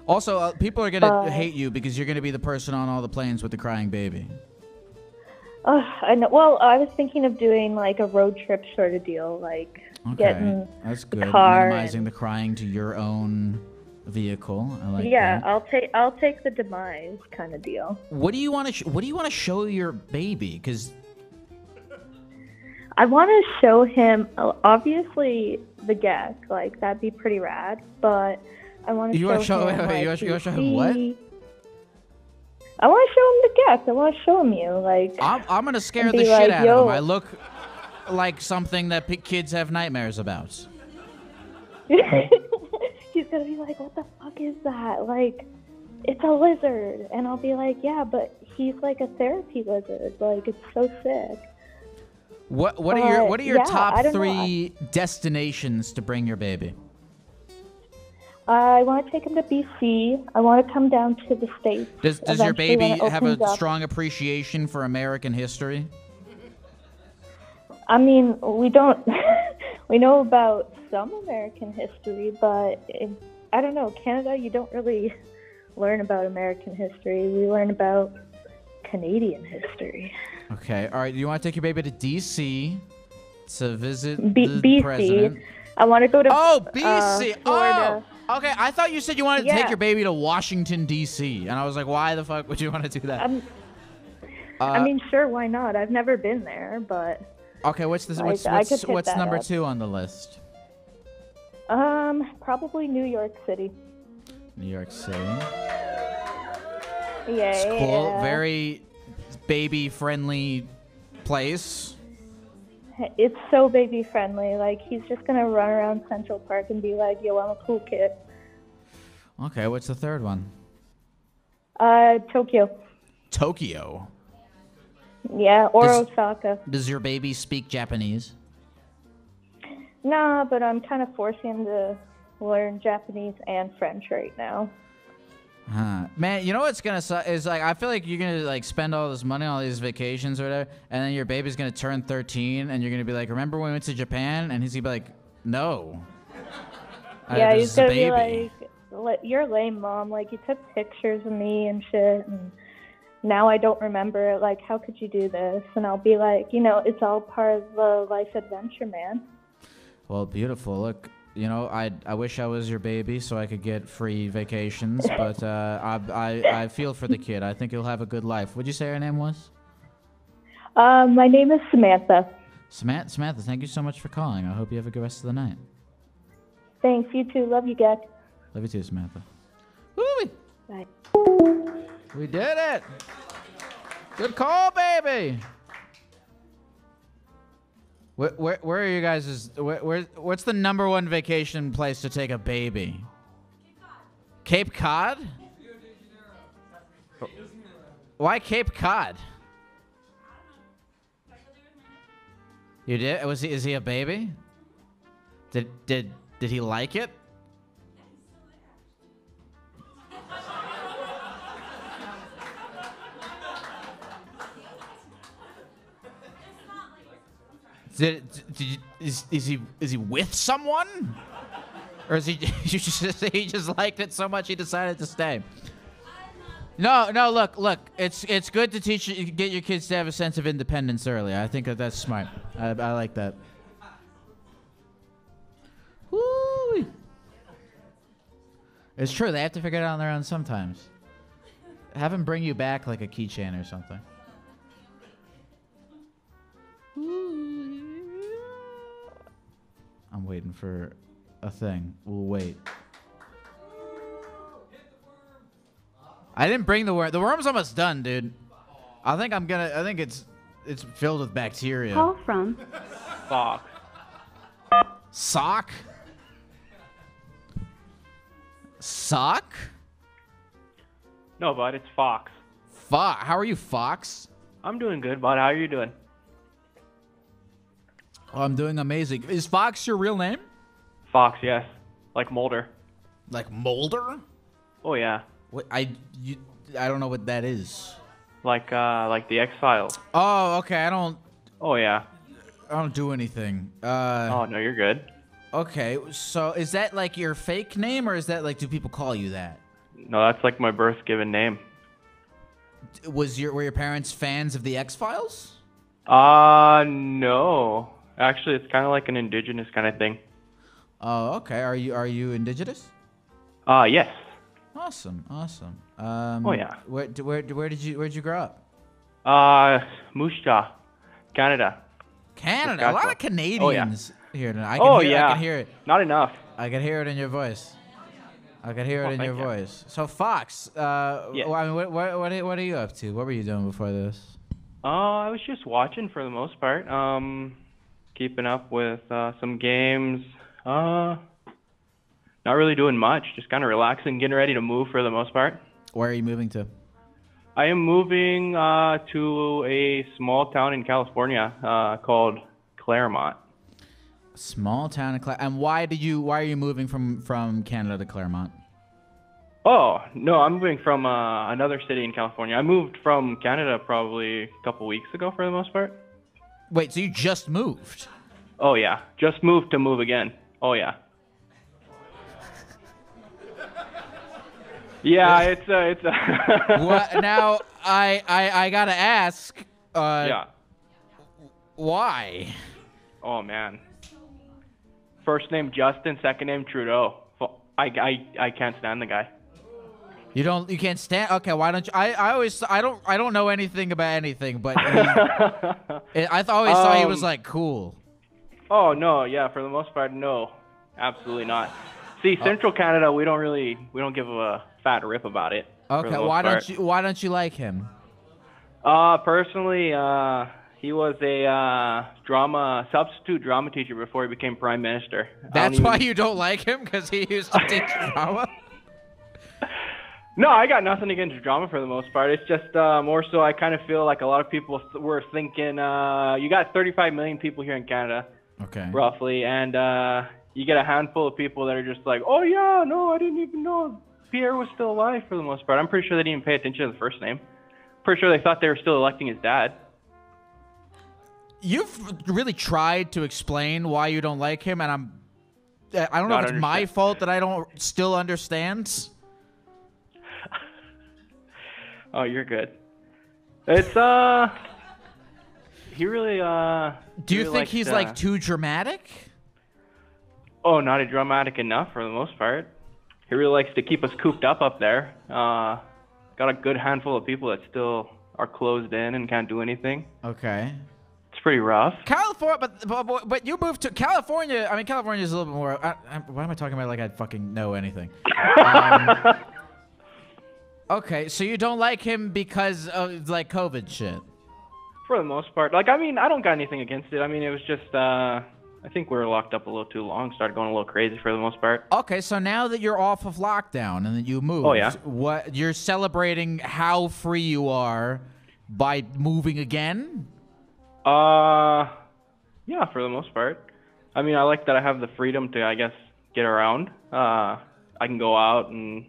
Also, uh, people are gonna But- hate you because you're gonna be the person on all the planes with the crying baby. Ugh, I know. Well, I was thinking of doing like a road trip sort of deal, like Okay, getting that's the good. car. Minimizing the crying to your own vehicle. I like yeah, that. I'll take I'll take the demise kind of deal. What do you want to? Sh- what do you want to show your baby? Because I want to show him obviously the Geck, like that'd be pretty rad. But I want to You show wanna show- him. wait, wait, like, you wanna- show him what? I want to show him the Geck. I want to show him you, like. I'm, I'm gonna scare the shit like, out of him. I look like something that p- kids have nightmares about. He's gonna be like, "What the fuck is that?" Like, it's a lizard, and I'll be like, "Yeah, but he's like a therapy lizard. Like, it's so sick." What What are your What are your yeah, top know. three destinations to bring your baby? Uh, I want to take him to BC. I want to come down to the states. Does Does your baby have a up. strong appreciation for American history? I mean, we don't. we know about some American history, but in, I don't know. Canada, you don't really learn about American history. We learn about Canadian history. Okay. All right. Do you want to take your baby to D.C. to visit B- the BC. president? I want to go to. Oh, uh, BC. Florida. oh, okay. I thought you said you wanted to Yeah. take your baby to Washington D.C. and I was like, why the fuck would you want to do that? I'm, Uh, I mean, sure, why not? I've never been there, but okay. What's this? What's what's, what's number up. two on the list? Um, probably New York City. New York City. Yeah. It's cool. yeah. Very baby friendly place. It's so baby friendly. Like he's just gonna run around Central Park and be like, "Yo, I'm a cool kid." Okay, what's the third one? Uh, Tokyo. Tokyo. Yeah, or Does- Osaka. Does your baby speak Japanese? Nah, but I'm kind of forcing him to learn Japanese and French right now. Huh. Man, you know what's gonna suck is like I feel like you're gonna like spend all this money on all these vacations or whatever, and then your baby's gonna turn 13, and you're gonna be like, "Remember when we went to Japan?" And he's gonna be like, "No." Yeah, he's gonna be like, "Li- "You're lame, mom. Like you took pictures of me and shit, and now I don't remember. Like, how could you do this?" And I'll be like, "You know, it's all part of the life adventure, man." Well, beautiful. Look, you know, I I wish I was your baby so I could get free vacations, but uh, I, I I feel for the kid. I think he'll have a good life. What'd you say her name was? Um, my name is Samantha. Samantha. Samantha, thank you so much for calling. I hope you have a good rest of the night. Thanks. You too. Love you, Geck. Love you too, Samantha. Bye. We did it. Good call, baby. Where, where, where are you guys? Where, where, what's the number one vacation place to take a baby? Cape Cod. Why Cape Cod? You did? Was he? Is he a baby? Did did did he like it? Did, did you, is, is he is he with someone, or is he you just he just liked it so much he decided to stay? No, no. Look, look. It's it's good to teach get your kids to have a sense of independence early. I think that that's smart. I, I like that. Woo! It's true. They have to figure it out on their own sometimes. Have them bring you back like a keychain or something. I'm waiting for a thing. We'll wait. I didn't bring the worm. The worm's almost done, dude. I think I'm gonna. I think it's it's filled with bacteria. Call from Fox. Sock. Sock. No, bud, it's Fox. Fox. How are you, Fox? I'm doing good, bud. How are you doing? Oh, I'm doing amazing. Is Fox your real name? Fox, yes. Like Mulder. Like Mulder? Oh yeah. What I you I don't know what that is. Like uh like the X Files. Oh, okay. I don't. Oh yeah. I don't do anything. Uh, oh no, you're good. Okay, so is that like your fake name, or is that like do people call you that? No, that's like my birth given name. Was your were your parents fans of the X Files? Uh no. Actually, it's kind of like an indigenous kind of thing. Oh, okay. Are you are you indigenous? Uh yes. Awesome, awesome. Um, Oh, yeah. Where where where did you where did you grow up? Uh Moose Jaw, Canada. Canada. A lot of. Canadians here tonight. I oh can hear, yeah. I can hear it. Not enough. I can hear it in your voice. I can hear it Oh, in your you. voice. So Fox, uh, Yeah. I mean, what, what, what, are, what are you up to? What were you doing before this? Uh, I was just watching for the most part. Um, keeping up with uh, some games. Uh, not really doing much. Just kind of relaxing, getting ready to move for the most part. Where are you moving to? I am moving uh, to a small town in California uh, called Claremont. Small town in Cla- And why did you? Why are you moving from from Canada to Claremont? Oh no, I'm moving from uh, another city in California. I moved from Canada probably a couple weeks ago for the most part. Wait, so you just moved? Oh yeah, just moved to move again. Oh yeah. Yeah, it's a, it's a. what, now I, I I gotta ask. Uh, yeah. Why? Oh man. First name Justin, second name Trudeau. I, I, I can't stand the guy. You don't. You can't stand. Okay, why don't you? I, I always. I don't. I don't know anything about anything, but he, I th- always thought he was Um, like cool. Oh no, yeah, for the most part, no, absolutely not. See, Oh. Central Canada, we don't really, we don't give a fat rip about it. Okay, why part. don't you? Why don't you like him? Uh, personally, uh, He was a uh, drama substitute drama teacher before he became prime minister. That's even- why you don't like him because he used to teach drama. No, I got nothing against drama for the most part. It's just uh, more so I kind of feel like a lot of people th- were thinking uh, you got 35 million people here in Canada, Okay. roughly, and uh, you get a handful of people that are just like, oh yeah, no, I didn't even know Pierre was still alive for the most part. I'm pretty sure they didn't even pay attention to the first name. Pretty sure they thought they were still electing his dad. You've really tried to explain why you don't like him, and I'm. I don't know Not if it's my fault that I don't still understand. Oh, you're good. It's uh, he really uh. Do you really think likes he's to- like too dramatic? Oh, not a dramatic enough for the most part. He really likes to keep us cooped up up there. Uh, got a good handful of people that still are closed in and can't do anything. Okay. It's pretty rough. California, but, but but you moved to California. I mean, California is a little bit more. I, I, why am I talking about like I fucking know anything? Um, okay, so you don't like him because of like COVID shit. For the most part, like I mean, I don't got anything against it. I mean, it was just uh, I think we were locked up a little too long. Started going a little crazy for the most part. Okay, so now that you're off of lockdown and that you moved, Oh, yeah. what you're celebrating how free you are by moving again? Uh, yeah, for the most part. I mean, I like that I have the freedom to, I guess, get around. Uh, I can go out and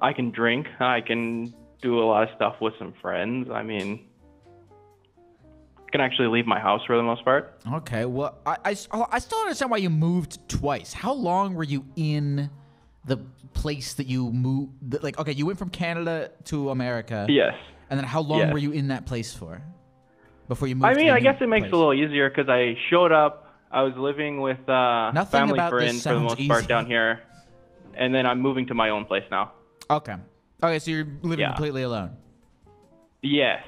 I can drink. I can do a lot of stuff with some friends. I mean, I can actually leave my house for the most part. Okay, well, I, I, I still understand why you moved twice. How long were you in the place that you moved? Like, okay, you went from Canada to America. Yes. And then how long Yes. were you in that place for? Before you moved I mean, I guess it makes place? it a little easier because I showed up. I was living with uh, Nothing family friends for the most part down here, and then I'm moving to my own place now. Okay. Okay, so you're living Yeah. completely alone. Yes.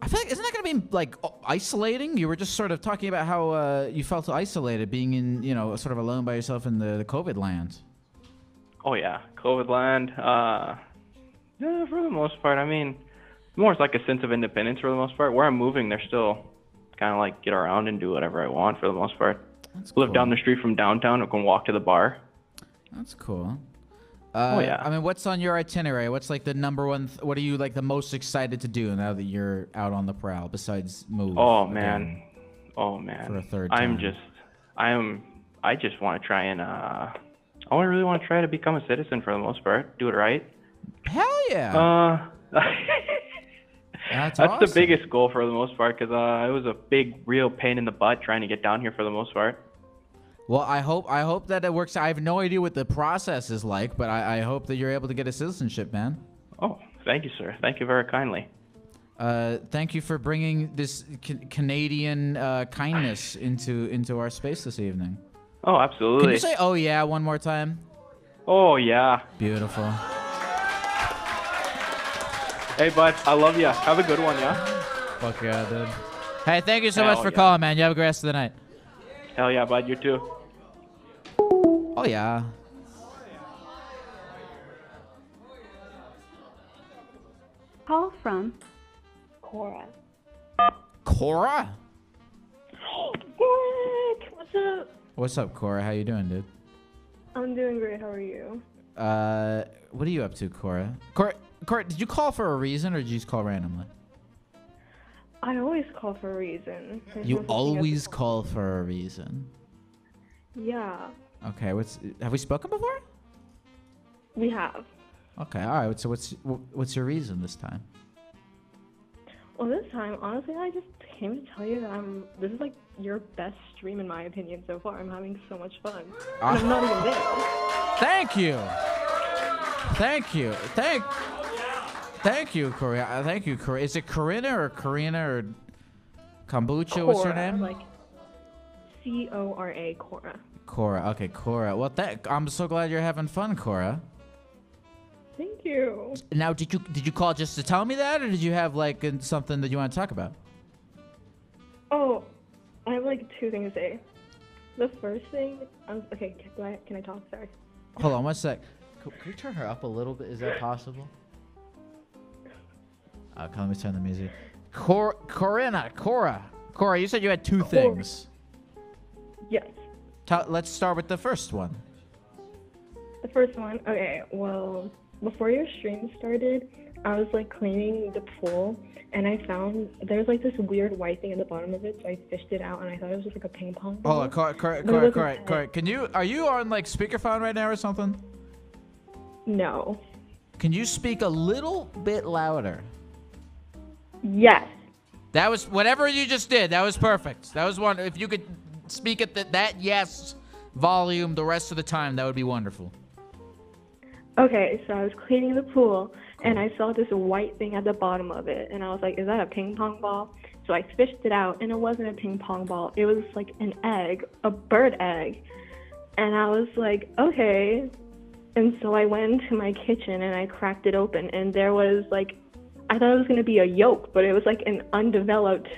I feel like isn't that gonna be like isolating? You were just sort of talking about how uh, you felt isolated, being in you know sort of alone by yourself in the, the COVID land. Oh yeah, COVID land. Uh, yeah, for the most part. I mean, more it's like a sense of independence for the most part. Where I'm moving, they're still kind of like get around and do whatever I want for the most part. Live down the street from downtown. I can walk to the bar. That's cool. Uh, Oh, yeah. I mean, what's on your itinerary? What's like the number one? Th- what are you like the most excited to do now that you're out on the prowl? Besides move. Oh man, oh man. For a third Time. I'm just, I'm, I just want to try and, uh, I really want to try to become a citizen for the most part. Do it right. Hell yeah. Uh, That's, That's the biggest goal for the most part because uh, it was a big, real pain in the butt trying to get down here for the most part. Well, I hope I hope that it works. I have no idea what the process is like, but I, I hope that you're able to get a citizenship, man. Oh, thank you, sir. Thank you very kindly. Uh, thank you for bringing this ca- Canadian uh, kindness into into our space this evening. Oh, absolutely. Can you say "Oh yeah" one more time? Oh yeah. Beautiful. Hey, bud. I love you. Have a good one, yeah. Fuck yeah, dude. Hey, thank you so Hell much for yeah. calling, man. You have a great rest of the night. Hell yeah, bud. You too. Oh yeah. Call from Cora. Cora. What? What's up? What's up, Cora? How you doing, dude? I'm doing great. How are you? Uh, what are you up to, Cora? Cora, Cora, did you call for a reason or did you just call randomly? I always call for a reason. There's You no such always call for a reason. Yeah, Okay, what's have we spoken before? we have. Okay, all right. So what's what's your reason this time? Well, this time, honestly, I just came to tell you that I'm. This is like your best stream in my opinion so far. I'm having so much fun. And I'm not even there. Thank you. Thank you. Thank. Thank you, Corinna. Uh, Thank you, Corinna. Is it Corinna or Karina or kombucha? What's her name? Like C O R A Cora. Cora. Okay, Cora. Well, that, I'm so glad you're having fun, Cora. Thank you. Now, did you did you call just to tell me that, or did you have like something that you want to talk about? Oh, I have like two things to say. The first thing, um, okay, can I can I talk? Sorry. Hold on one sec. Could, could we turn her up a little bit? Is that possible? Uh, let me turn the music. Cor- Corinna, Cora, Cora, you said you had two things. Yes. Ta- let's start with the first one. The first one, okay, well, before your stream started, I was like cleaning the pool and I found there's like this weird white thing at the bottom of it, so I fished it out and I thought it was just like a ping pong oh, ball. Hold on, Cora, Cora, But it Cora, wasn't Cora, pink. Cora, can you, are you on like speakerphone right now or something? No. Can you speak a little bit louder? Yes. That was, whatever you just did, that was perfect. That was one, if you could speak at the, that yes volume the rest of the time, that would be wonderful. Okay, so I was cleaning the pool and I saw this white thing at the bottom of it and I was like, is that a ping pong ball? So I fished it out and it wasn't a ping pong ball. It was like an egg, a bird egg. And I was like, okay. And so I went into my kitchen and I cracked it open and there was like I thought it was going to be a yolk, but it was like an undeveloped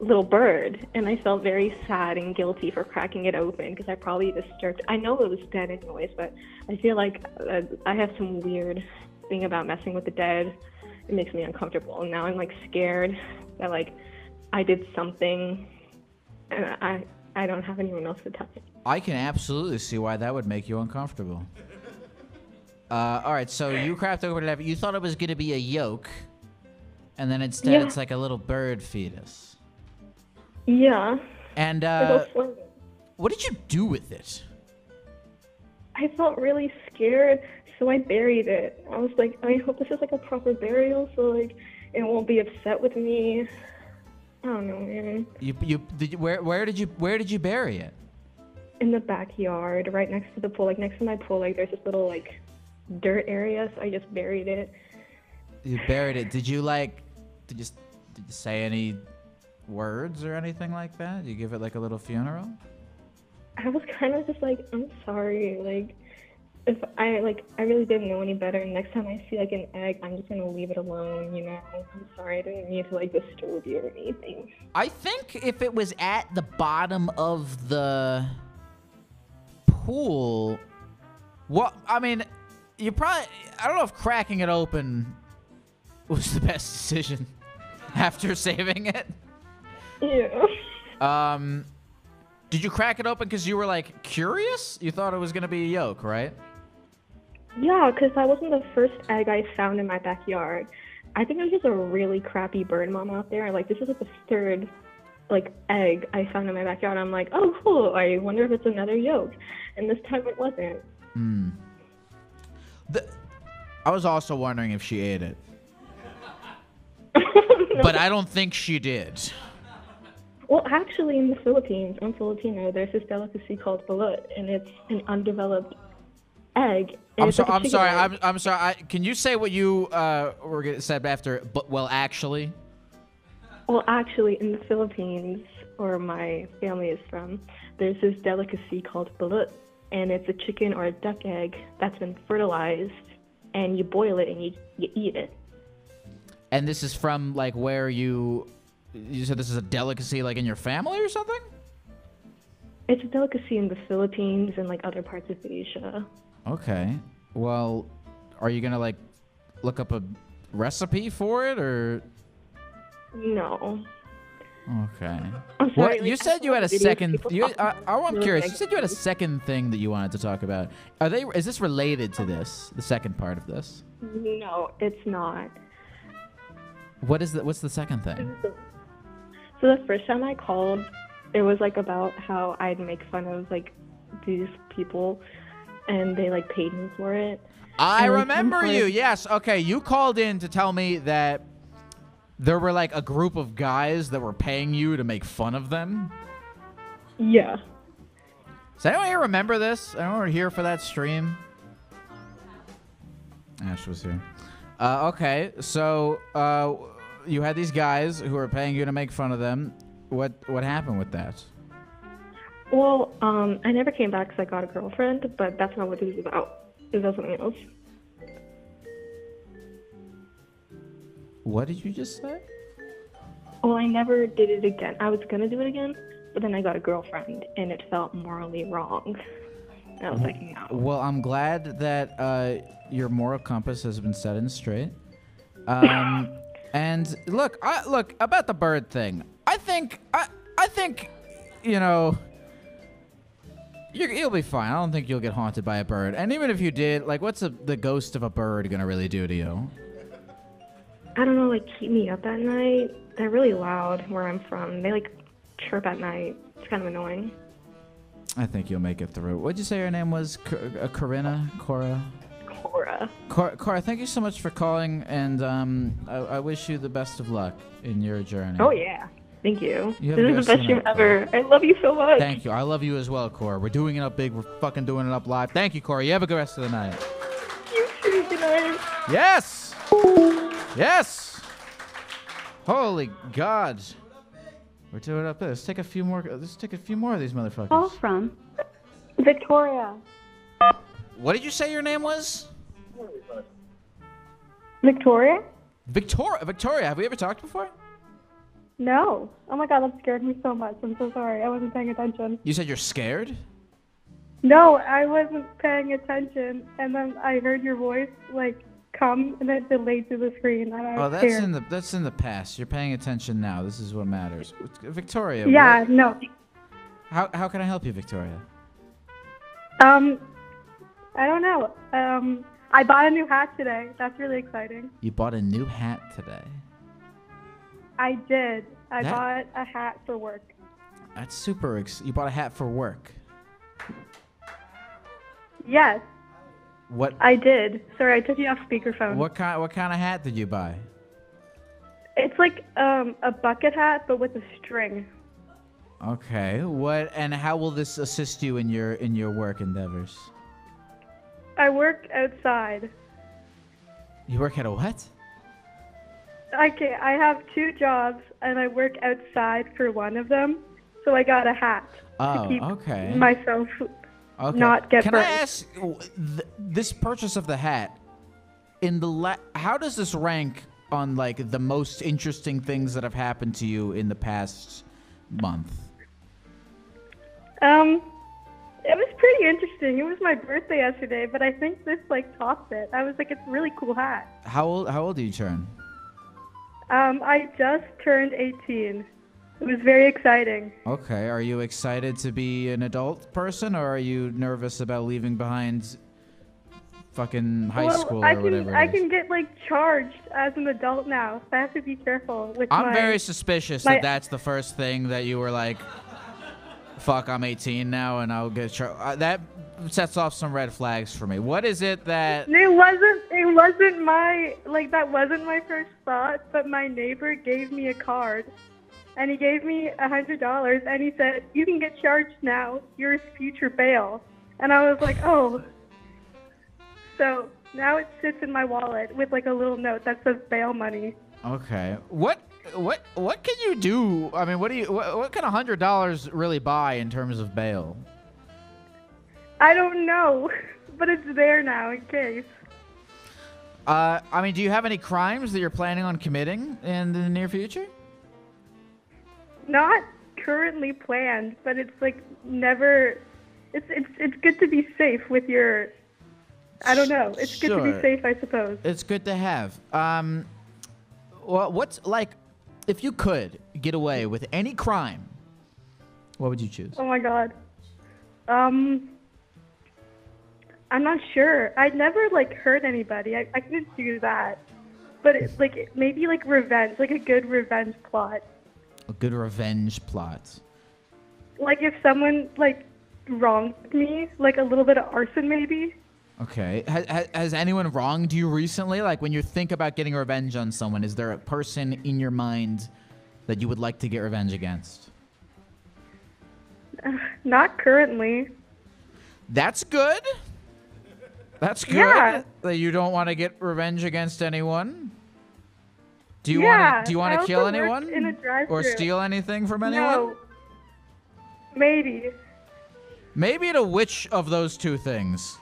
little bird and I felt very sad and guilty for cracking it open because I probably disturbed I know it was dead anyways, but I feel like uh, I have some weird thing about messing with the dead. It makes me uncomfortable. And now I'm like scared that like I did something and I I don't have anyone else to tell. I can absolutely see why that would make you uncomfortable. Uh, all right, so you cracked open it. You thought it was gonna be a yolk, and then instead Yeah. it's like a little bird fetus. Yeah. And uh, what did you do with it? I felt really scared, so I buried it. I was like, I hope this is like a proper burial, so like it won't be upset with me. I don't know, man. You you did you, where where did you where did you bury it? In the backyard, right next to the pool, like next to my pool, like there's this little like dirt area, so I just buried it. You buried it. Did you like? Did you did you say any words or anything like that? You give it like a little funeral? I was kind of just like, I'm sorry, like. If I like, I really didn't know any better. Next time I see like an egg, I'm just gonna leave it alone. You know, I'm sorry. I didn't mean to like disturb you or anything. I think if it was at the bottom of the pool, well, I mean, you probably, I don't know if cracking it open was the best decision after saving it. Yeah. Um, did you crack it open because you were like curious? You thought it was gonna be a yolk, right? Yeah, because that wasn't the first egg I found in my backyard. I think it was just a really crappy bird mom out there. Like this is like the third like egg I found in my backyard. I'm like, oh cool. I wonder if it's another yolk. And this time it wasn't. Hmm. The, I was also wondering if she ate it. but I don't think she did. Well, actually, in the Philippines, I'm Filipino. There's this delicacy called balut, and it's an undeveloped egg. I'm, so, like I'm sorry. egg. I'm, I'm sorry. I, can you say what you uh, were gonna said after? But well, actually, Well, actually, in the Philippines, where my family is from, there's this delicacy called balut, and it's a chicken or a duck egg that's been fertilized, and you boil it and you, you eat it. and this is from like where you you said this is a delicacy like in your family or something. It's a delicacy in the Philippines and like other parts of Asia. Okay. Well, are you gonna like look up a recipe for it or? No. Okay. Sorry, What like, you said you had a second. You, I, I, I'm curious. You said you had a second thing that you wanted to talk about. Are they? Is this related to this? The second part of this. No, it's not. What is the? What's the second thing? So the first time I called, it was like about how I'd make fun of like these people, and they like paid me for it. I And, remember some you. Yes. Okay. You called in to tell me that there were like a group of guys that were paying you to make fun of them. Yeah. Does anyone here remember this? Anyone here for that stream? Ash was here. Uh, okay, so uh, you had these guys who were paying you to make fun of them. What what happened with that? Well, um, I never came back because I got a girlfriend, but that's not what this is about. It's about something else. What did you just say? Well, I never did it again. I was gonna do it again, but then I got a girlfriend, and it felt morally wrong. And I was like, no. Well, I'm glad that uh, your moral compass has been set in straight. Um, And look, I, look about the bird thing. I think I I think you know you're, you'll be fine. I don't think you'll get haunted by a bird. And even if you did, like, what's a, the ghost of a bird gonna really do to you? I don't know, like keep me up at night. They're really loud where I'm from. They like chirp at night. It's kind of annoying. I think you'll make it through. What'd you say your name was? Cor- uh, Corinna? Cora? Cora. Cor- Cora, thank you so much for calling, and um, I, I wish you the best of luck in your journey. Oh yeah. Thank you. You this is the best the stream night, ever. I love you so much. Thank you. I love you as well, Cora. We're doing it up big. We're fucking doing it up live. Thank you, Cora. You have a good rest of the night. You too. Good night. Yes! Yes! Holy God. We're doing it up there. Let's take a few more. Let's take a few more of these motherfuckers. Call from Victoria. What did you say your name was? Victoria? Victoria. Victoria. Have we ever talked before? No. Oh my god, that scared me so much. I'm so sorry. I wasn't paying attention. You said you're scared. No, I wasn't paying attention, and then I heard your voice like come, and it delayed through the screen, and I was Oh, that's scared. in the that's in the past. You're paying attention now. This is what matters. Victoria. yeah, what- no. How how can I help you, Victoria? Um, I don't know. Um, I bought a new hat today. That's really exciting. You bought a new hat today. I did. I That- bought a hat for work. That's super. Ex- you bought a hat for work. Yes, What I did. Sorry, I took you off speakerphone. what kind what kind of hat did you buy? It's like um a bucket hat, but with a string. Okay. What and how will this assist you in your in your work endeavors? I work outside. You work at a what? Okay, I have two jobs, and I work outside for one of them. So I got a hat Oh, to keep okay. myself Okay. not get Can burned. I ask th- this purchase of the hat in the la- how does this rank on like the most interesting things that have happened to you in the past month? Um, it was pretty interesting. It was my birthday yesterday, but I think this like tops it. I was like, it's a really cool hat. How old how old do you turn? Um, I just turned 18. It was very exciting. Okay. Are you excited to be an adult person or are you nervous about leaving behind fucking high well, school I or can whatever? I can get like charged as an adult now. So I have to be careful with I'm my. very suspicious my- that that's the first thing that you were like, "Fuck, I'm 18 now, and I'll get char-. Uh, that sets off some red flags for me. What is it that? It wasn't. It wasn't my like that wasn't my first thought. But my neighbor gave me a card, and he gave me a hundred dollars, and he said, "You can get charged now. Here's future bail." And I was like, "Oh." So now it sits in my wallet with like a little note that says bail money. Okay. What? What? What can you do? I mean, what do you? What, what can a hundred dollars really buy in terms of bail? I don't know, but it's there now in case. Uh, I mean, do you have any crimes that you're planning on committing in the near future? Not currently planned, but it's like never. It's it's it's good to be safe with your. I don't know. It's good to be safe, I suppose. It's good to have. Um, well, what's like, if you could get away with any crime, what would you choose? Oh my god. Um. I'm not sure. I'd never like hurt anybody. I, I couldn't do that. But it's like maybe like revenge, like a good revenge plot. A good revenge plot. Like if someone like wronged me, like a little bit of arson maybe. Okay. Has, has anyone wronged you recently? Like when you think about getting revenge on someone, is there a person in your mind that you would like to get revenge against? Uh, not currently. That's good. That's good. Yeah. That you don't want to get revenge against anyone. Do you Yeah, want to? Do you want to kill anyone in a or steal anything from anyone? No. Maybe. Maybe to which of those two things?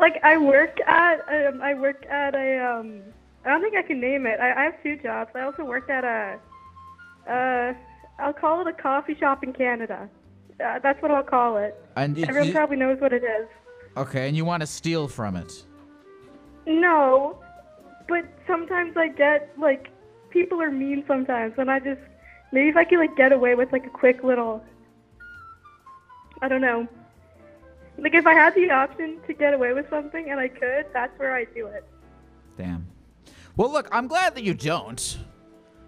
Like I work at um, I work at a um I don't think I can name it. I, I have two jobs. I also work at a uh I'll call it a coffee shop in Canada. Uh, that's what I'll call it. And you- Everyone you- probably knows what it is. Okay, and you want to steal from it. No, but sometimes I get like people are mean sometimes, and I just maybe if I could like get away with like a quick little, I don't know. Like if I had the option to get away with something and I could, that's where I do it. Damn. Well, look, I'm glad that you don't.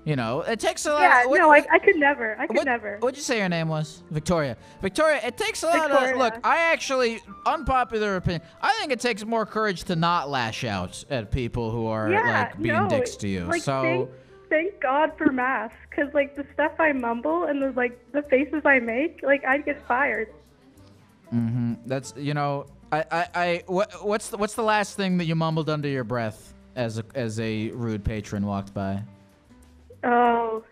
You know, it takes a lot. Yeah, what- no, I, I could never. I could what, never. What'd you say your name was? Victoria. Victoria, it takes a lot Victoria. of. Look, I actually, unpopular opinion, I think it takes more courage to not lash out at people who are yeah, like being no, dicks to you. Like, so. thank, thank God for masks, cause like the stuff I mumble and the like the faces I make, like I'd get fired. Hmm That's you know, I, I, I what, what's the, what's the last thing that you mumbled under your breath as a, as a rude patron walked by? Oh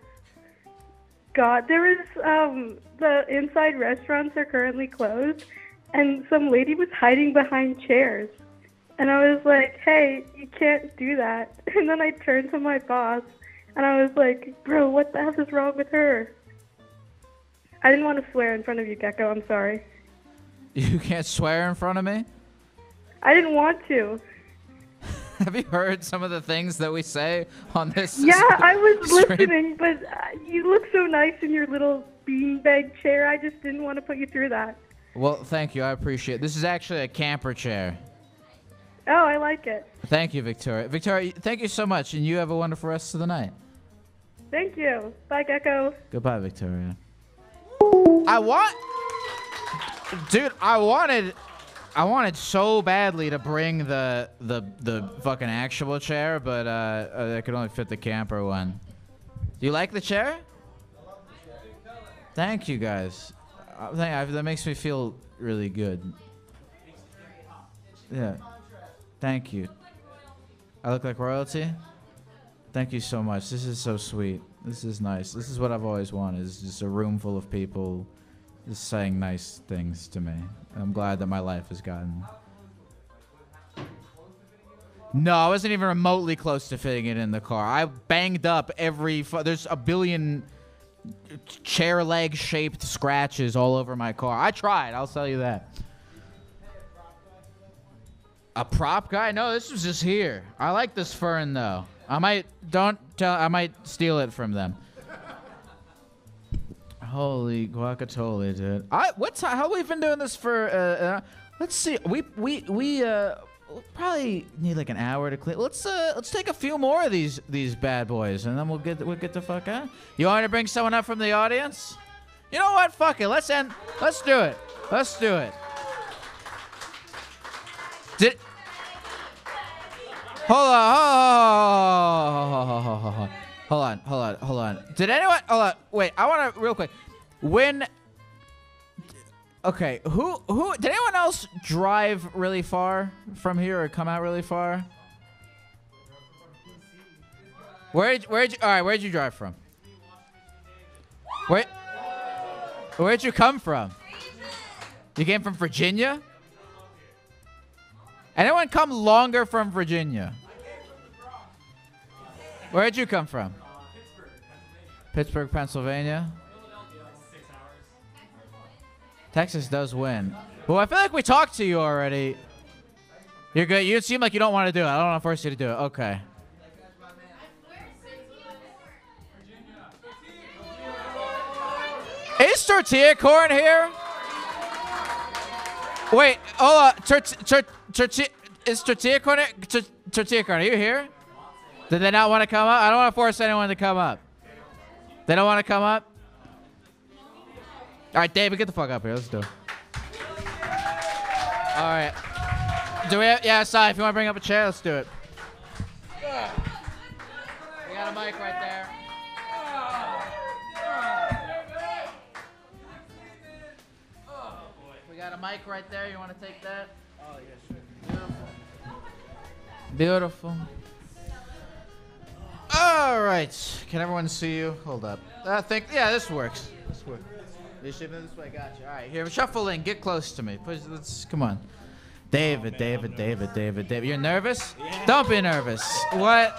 God, there is um the inside restaurants are currently closed, and some lady was hiding behind chairs, and I was like, "Hey, you can't do that." And then I turned to my boss, and I was like, "Bro, what the hell is wrong with her?" I didn't want to swear in front of you, Gecko. I'm sorry. You can't swear in front of me. I didn't want to. Have you heard some of the things that we say on this? Yeah, I was stream? listening, but uh, you look so nice in your little beanbag chair. I just didn't want to put you through that. Well, thank you. I appreciate. it. This is actually a camper chair. Oh, I like it. Thank you, Victoria. Victoria, thank you so much, and you have a wonderful rest of the night. Thank you. Bye, Gecko. Goodbye, Victoria. I want, dude. I wanted, I wanted so badly to bring the the the fucking actual chair, but uh, uh, I could only fit the camper one. Do you like the chair? Thank you, guys. Uh, that makes me feel really good. Yeah. Thank you. I look like royalty. Thank you so much. This is so sweet. This is nice. This is what I've always wanted. Is just a room full of people just saying nice things to me. I'm glad that my life has gotten. No, I wasn't even remotely close to fitting it in the car. I banged up every. There's a billion chair leg shaped scratches all over my car. I tried. I'll tell you that. A prop guy? No, this was just here. I like this fern though. I might don't tell. I might steal it from them. Holy guacatole, dude! I what's how we've been doing this for? Uh, uh, let's see. We we we uh probably need like an hour to clean. Let's uh let's take a few more of these these bad boys, and then we'll get we'll get the fuck out. You want to bring someone up from the audience? You know what? Fuck it. Let's end. Let's do it. Let's do it. Did hold on, on, hold on, hold on, hold on. Did anyone? Hold on, wait. I want to real quick. When okay, who who did anyone else drive really far from here or come out really far? Where where'd you, all right? Where'd you drive from? Where where'd you come from? You came from Virginia? Anyone come longer from Virginia? Where'd you come from? Uh, Pittsburgh, Pennsylvania. Texas does win. Well, I feel like we talked to you already. You're good. You seem like you don't want to do it. I don't want to force you to do it. Okay. Is tortilla corn here? Wait, hold on. Tort- tort- is tortilla corn here? Tor- tortilla corn, are you here? Did they not want to come up? I don't want to force anyone to come up. They don't want to come up? All right, David, get the fuck up here. Let's do it. All right. Do we have, yeah, Si, if you want to bring up a chair, let's do it. We got a mic right there. We got a mic right there. You want to take that? Oh, yeah, sure. Beautiful. Beautiful. All right. Can everyone see you? Hold up. I think, yeah, this works. This works. You should move this way. Gotcha. All right, here, shuffle in. Get close to me. Let's, come on. David, David, David, David, David. You're nervous? Don't be nervous. What?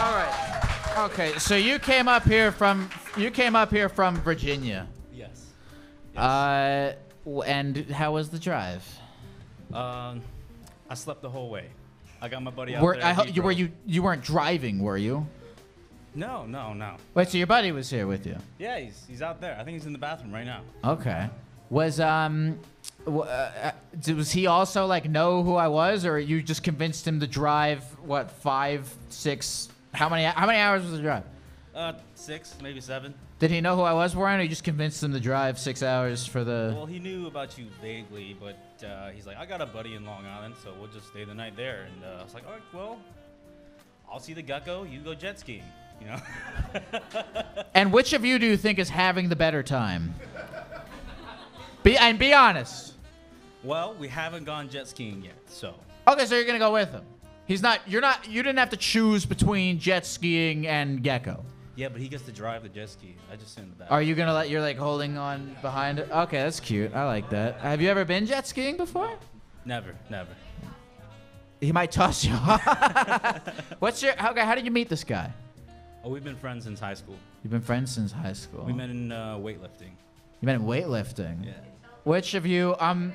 All right. Okay, so you came up here from you came up here from Virginia. Yes. Uh, and how was the drive? Um, I slept the whole way. I got my buddy out Were, there. I, you were you you weren't driving, were you? No, no, no. Wait, so your buddy was here with you? Yeah, he's he's out there. I think he's in the bathroom right now. Okay. Was um, w- uh, uh, was he also like know who I was, or you just convinced him to drive what five, six? How many how many hours was the drive? Uh, six, maybe seven. Did he know who I was, Brian, or you just convinced him to drive six hours for the? Well, he knew about you vaguely, but uh, he's like, I got a buddy in Long Island, so we'll just stay the night there. And uh, I was like, all right, well, I'll see the gecko. You go jet skiing. You know. And which of you do you think is having the better time? Be and be honest. well, we haven't gone jet skiing yet, so Okay, so you're gonna go with him. He's not. You're not. You didn't have to choose between jet skiing and gecko. Yeah. But he gets to drive the jet ski. I just sit in the back. Are you gonna let? You're like holding on behind it. Okay, that's cute. I like that. Have you ever been jet skiing before? Never, never. He might toss you. What's your? Okay, how did you meet this guy? Oh, we've been friends since high school. You've been friends since high school. We met in uh, weightlifting. You met in weightlifting. Yeah. Which of you? Um,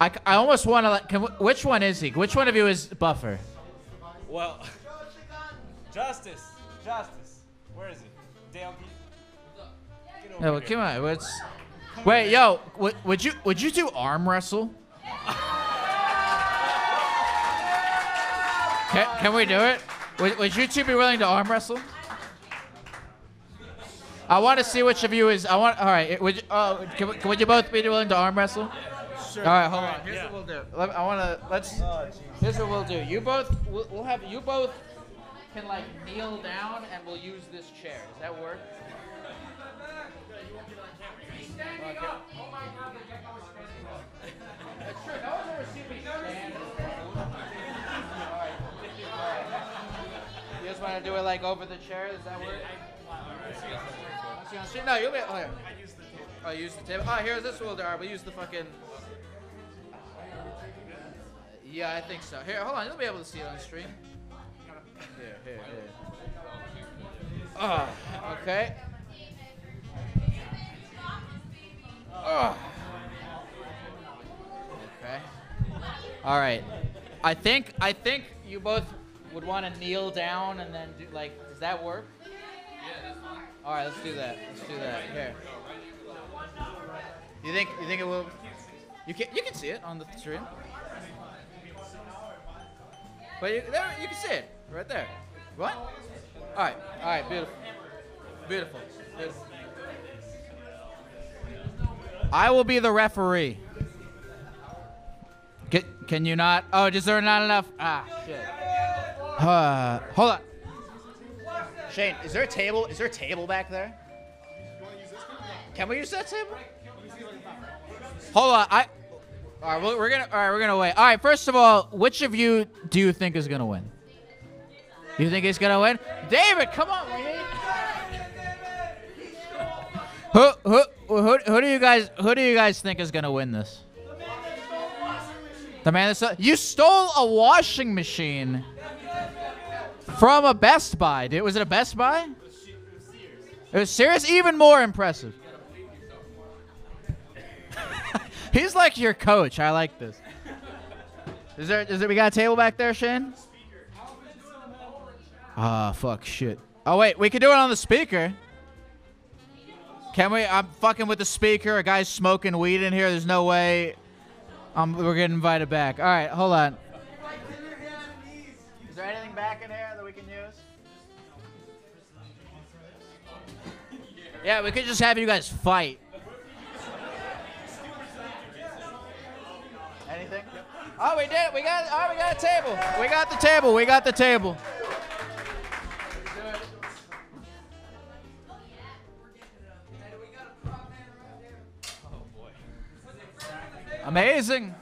I, I almost want to. Like, can, which one is he? Which one of you is Buffer? Well, Justice, Justice, Yeah, well, come on. What's? Wait, yo, would, would you would you do arm wrestle? Can, can we do it? Would, would you two be willing to arm wrestle? I want to see which of you is. I want. All right. Would you, uh, can, would you both be willing to arm wrestle? Sure. All right. Hold All on. Here's yeah. what we'll do. Let, I want to. Let's. Here's what we'll do. You both. We'll, we'll have. You both can like kneel down, and we'll use this chair. Does that work? You just want to do it like over the chair? Does that work? No, you'll be. Oh, here. Oh, use the table. Oh, here's this. We'll do. All right, we'll use the fucking. Yeah, I think so. Here, hold on. You'll be able to see it on stream. Here, here, here. Oh, okay. Oh. Okay. All right. I think I think you both would want to kneel down and then do like. Does that work? Yeah, All right, let's do that. Let's do that. Here. You think you think it will? You can you can see it on the stream. But you, there, you can see it right there. What? All right, all right, beautiful, beautiful. beautiful. I will be the referee. Can, can you not? Oh, is there not enough? Ah, shit. Uh, hold on. Shane, is there a table? Is there a table back there? Can we use that table? Hold on. I. All right, we're gonna. All right, we're gonna wait. All right. First of all, which of you do you think is gonna win? You think he's gonna win? David, come on, man. Who, who, who, who do you guys, who do you guys think is gonna win this? The man that stole a washing machine. you stole a washing machine from a Best Buy, dude. Was it a Best Buy? It was serious. Even more impressive. He's like your coach. I like this. Is there? Is there? We got a table back there, Shane? Ah, fuck, shit. Oh wait, we could do it on the speaker. Can we? I'm fucking with the speaker. A guy's smoking weed in here. There's no way. Um, we're getting invited back. All right, hold on. Is there anything back in here that we can use? Yeah, we could just have you guys fight. Anything? Oh, we did. it. We got. Oh, we got a table. We got the table. We got the table. Amazing.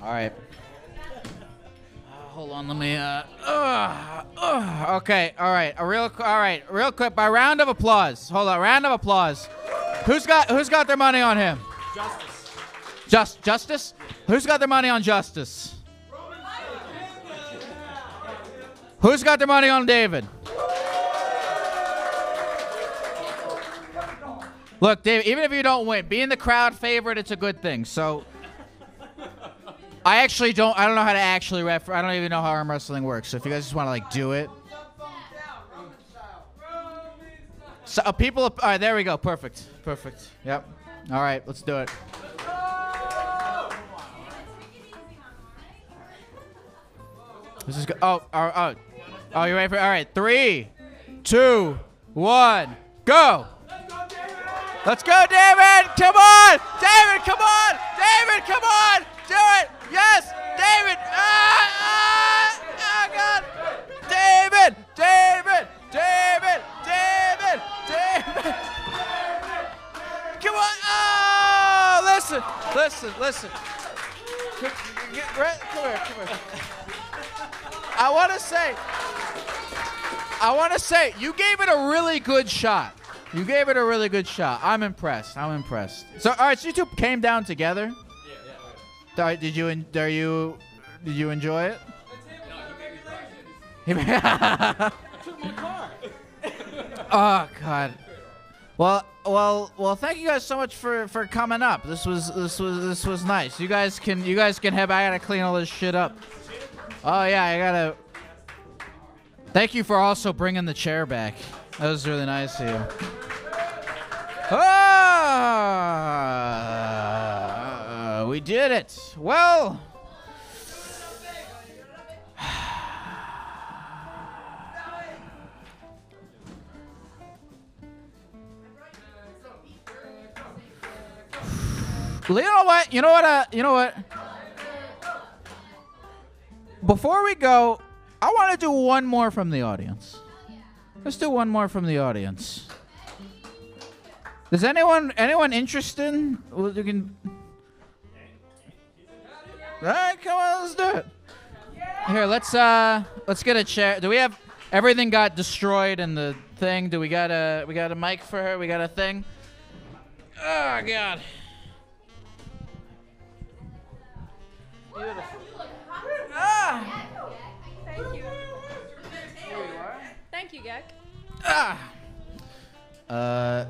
All right. Uh, hold on, let me. Uh, uh, uh, okay, all right, a real, all right, real quick. By round of applause. Hold on, round of applause. Who's got Who's got their money on him? Justice. Just Justice. Who's got their money on Justice? Who's got their money on David? Look, Dave, even if you don't win, being the crowd favorite, it's a good thing. So I actually don't I don't know how to actually ref I don't even know how arm wrestling works. So if you guys just want to like do it. So uh, people all right, there we go. Perfect. Perfect. Yep. All right, let's do it. This is good. Oh, oh, oh. Oh, you ready for it? All right. Three, two, one, go. Let's go, David! Come on! David, come on! David, come on! Do it! Yes! David! Ah! Ah! Oh, God! David! David! David! David! David! Come on! Oh! Listen! Listen! Listen! Come, get, right, come here, come here. I want to say, I want to say, you gave it a really good shot. You gave it a really good shot. I'm impressed. I'm impressed. So, all right, so you two came down together. Yeah, yeah. Did you? Are you? Did you enjoy it? oh God. Well, well, well. Thank you guys so much for for coming up. This was this was this was nice. You guys can you guys can have. I gotta clean all this shit up. Oh yeah, I gotta. Thank you for also bringing the chair back. That was really nice of you. Ah, we did it. Well. You know what? You know what? Uh, you know what? Before we go, I want to do one more from the audience. Let's do one more from the audience. Does anyone anyone interested? Well, you can. All right, come on, let's do it. Here, let's uh, let's get a chair. Do we have everything got destroyed in the thing? Do we got a we got a mic for her? We got a thing. Oh God. Ah! Thank you. Thank you, Geck. Ah. Uh,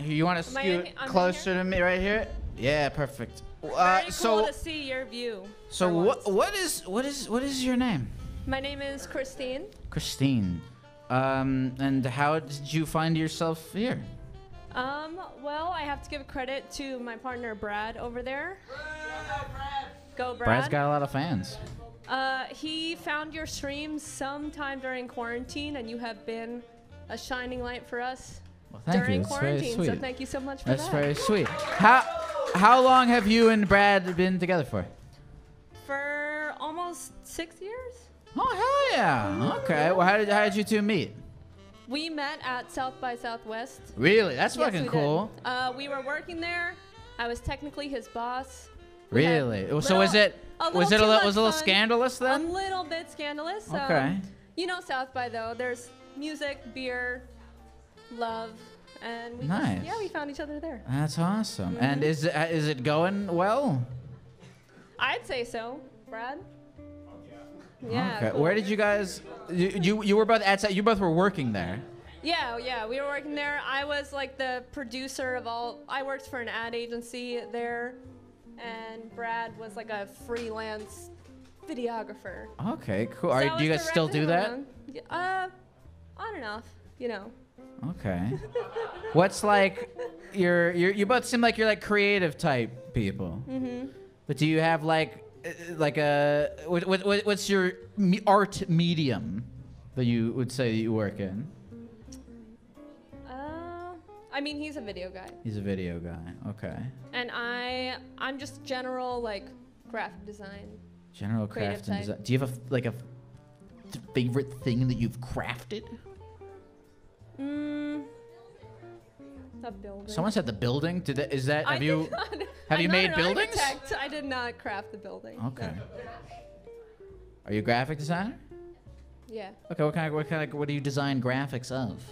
you want to scoot in- closer to me right here? Yeah, perfect. Uh, Very cool so to see your view. so what what is what is what is your name? My name is Christine. Christine. Um, and how did you find yourself here? Um, well, I have to give credit to my partner Brad over there. Go, Brad. Brad's got a lot of fans. Uh, he found your stream sometime during quarantine, and you have been a shining light for us Well, thank during you. That's very quarantine. So thank you so much for That's that. very sweet. How how long have you and Brad been together for? For almost six years. Oh hell yeah! Okay. Well, how did how did you two meet? We met at South by Southwest. Really? That's Yes, fucking we cool. Uh, we were working there. I was technically his boss. We had Really? So was it a was it a little was it a little fun. scandalous then? A little bit scandalous. um, Okay. you know South by though. There's music, beer, love, and we just- yeah, we found each other there. That's awesome. Mm-hmm. And is it, uh, is it going well? I'd say so, Brad. Yeah. Okay. cool. Where did you guys? You, you you were both at you both were working there. Yeah, yeah, we were working there. I was like the producer of all. I worked for an ad agency there, and Brad was like a freelance videographer. Okay. Cool. So Are, do you guys still do that? Uh, on and off, you know. Okay. What's like you're you you both seem like you're like creative type people. Mhm. But do you have like uh, like a what, what what- what's your art medium that you would say you work in? Uh, I mean, he's a video guy, He's a video guy. Okay. and I, I'm just general like graphic design. General craft and design. Do you have a like a favorite thing that you've crafted? Mm. A building. Someone said the building. Did that, is that have did you not- have I'm you made buildings? architect. I did not craft the building. Okay. no. Are you a graphic designer? Yeah. Okay. What kind of what kind of what do you design graphics of?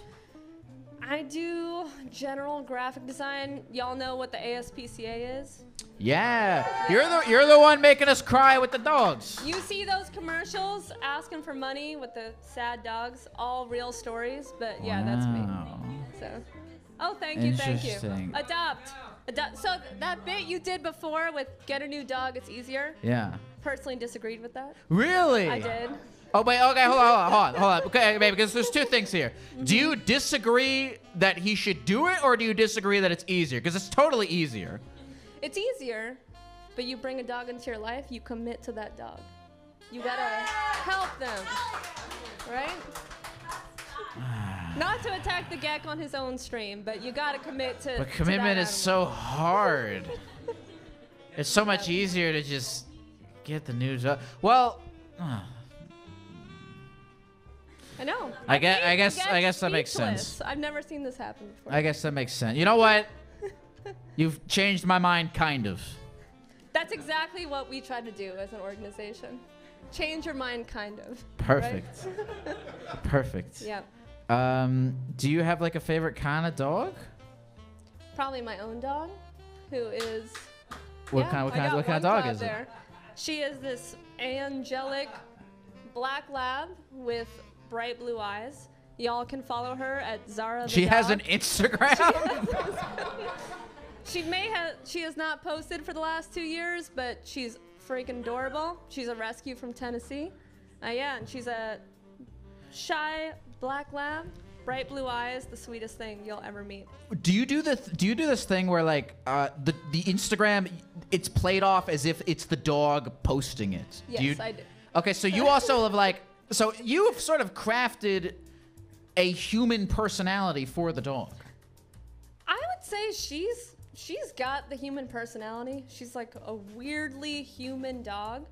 I do general graphic design. Y'all know what the ASPCA is? Yeah, you're the you're the one making us cry with the dogs. You see those commercials asking for money with the sad dogs, all real stories, but yeah, that's me. So Oh, thank you, thank you. Interesting. Adopt. Adopt. So that bit you did before with get a new dog, it's easier. Yeah. Personally disagreed with that. Really? I did. Oh wait, okay, hold on, hold on, hold on. Okay, babe, because there's two things here. Do you disagree that he should do it, or do you disagree that it's easier? Because it's totally easier. It's easier, but you bring a dog into your life, you commit to that dog. You gotta help them, right? Not to attack the Geck on his own stream, but you gotta commit to. But to commitment that is so hard. It's so much easier to just get the news up. Well, uh, I know. I guess- I guess- I guess that makes sense. I've never seen this happen before. I guess that makes sense. You know what? You've changed my mind, kind of. That's exactly what we try to do as an organization. Change your mind, kind of. Perfect. right? Perfect. yeah. Um, do you have like a favorite kind of dog? Probably my own dog, who is. What yeah, kind- what kind- what kind of dog cloud is it? there. She is this angelic black lab with bright blue eyes. Y'all can follow her at Zara. The She has an Instagram. She may have. She has not posted for the last two years, but she's freaking adorable. She's a rescue from Tennessee. Uh, yeah, and she's a shy black lab, bright blue eyes, the sweetest thing you'll ever meet. do you do this? Do you do this thing where like uh, the the Instagram, it's played off as if it's the dog posting it? Yes, do you, I do. Okay, so you also have like, so you've sort of crafted a human personality for the dog. I would say she's she's got the human personality. She's like a weirdly human dog.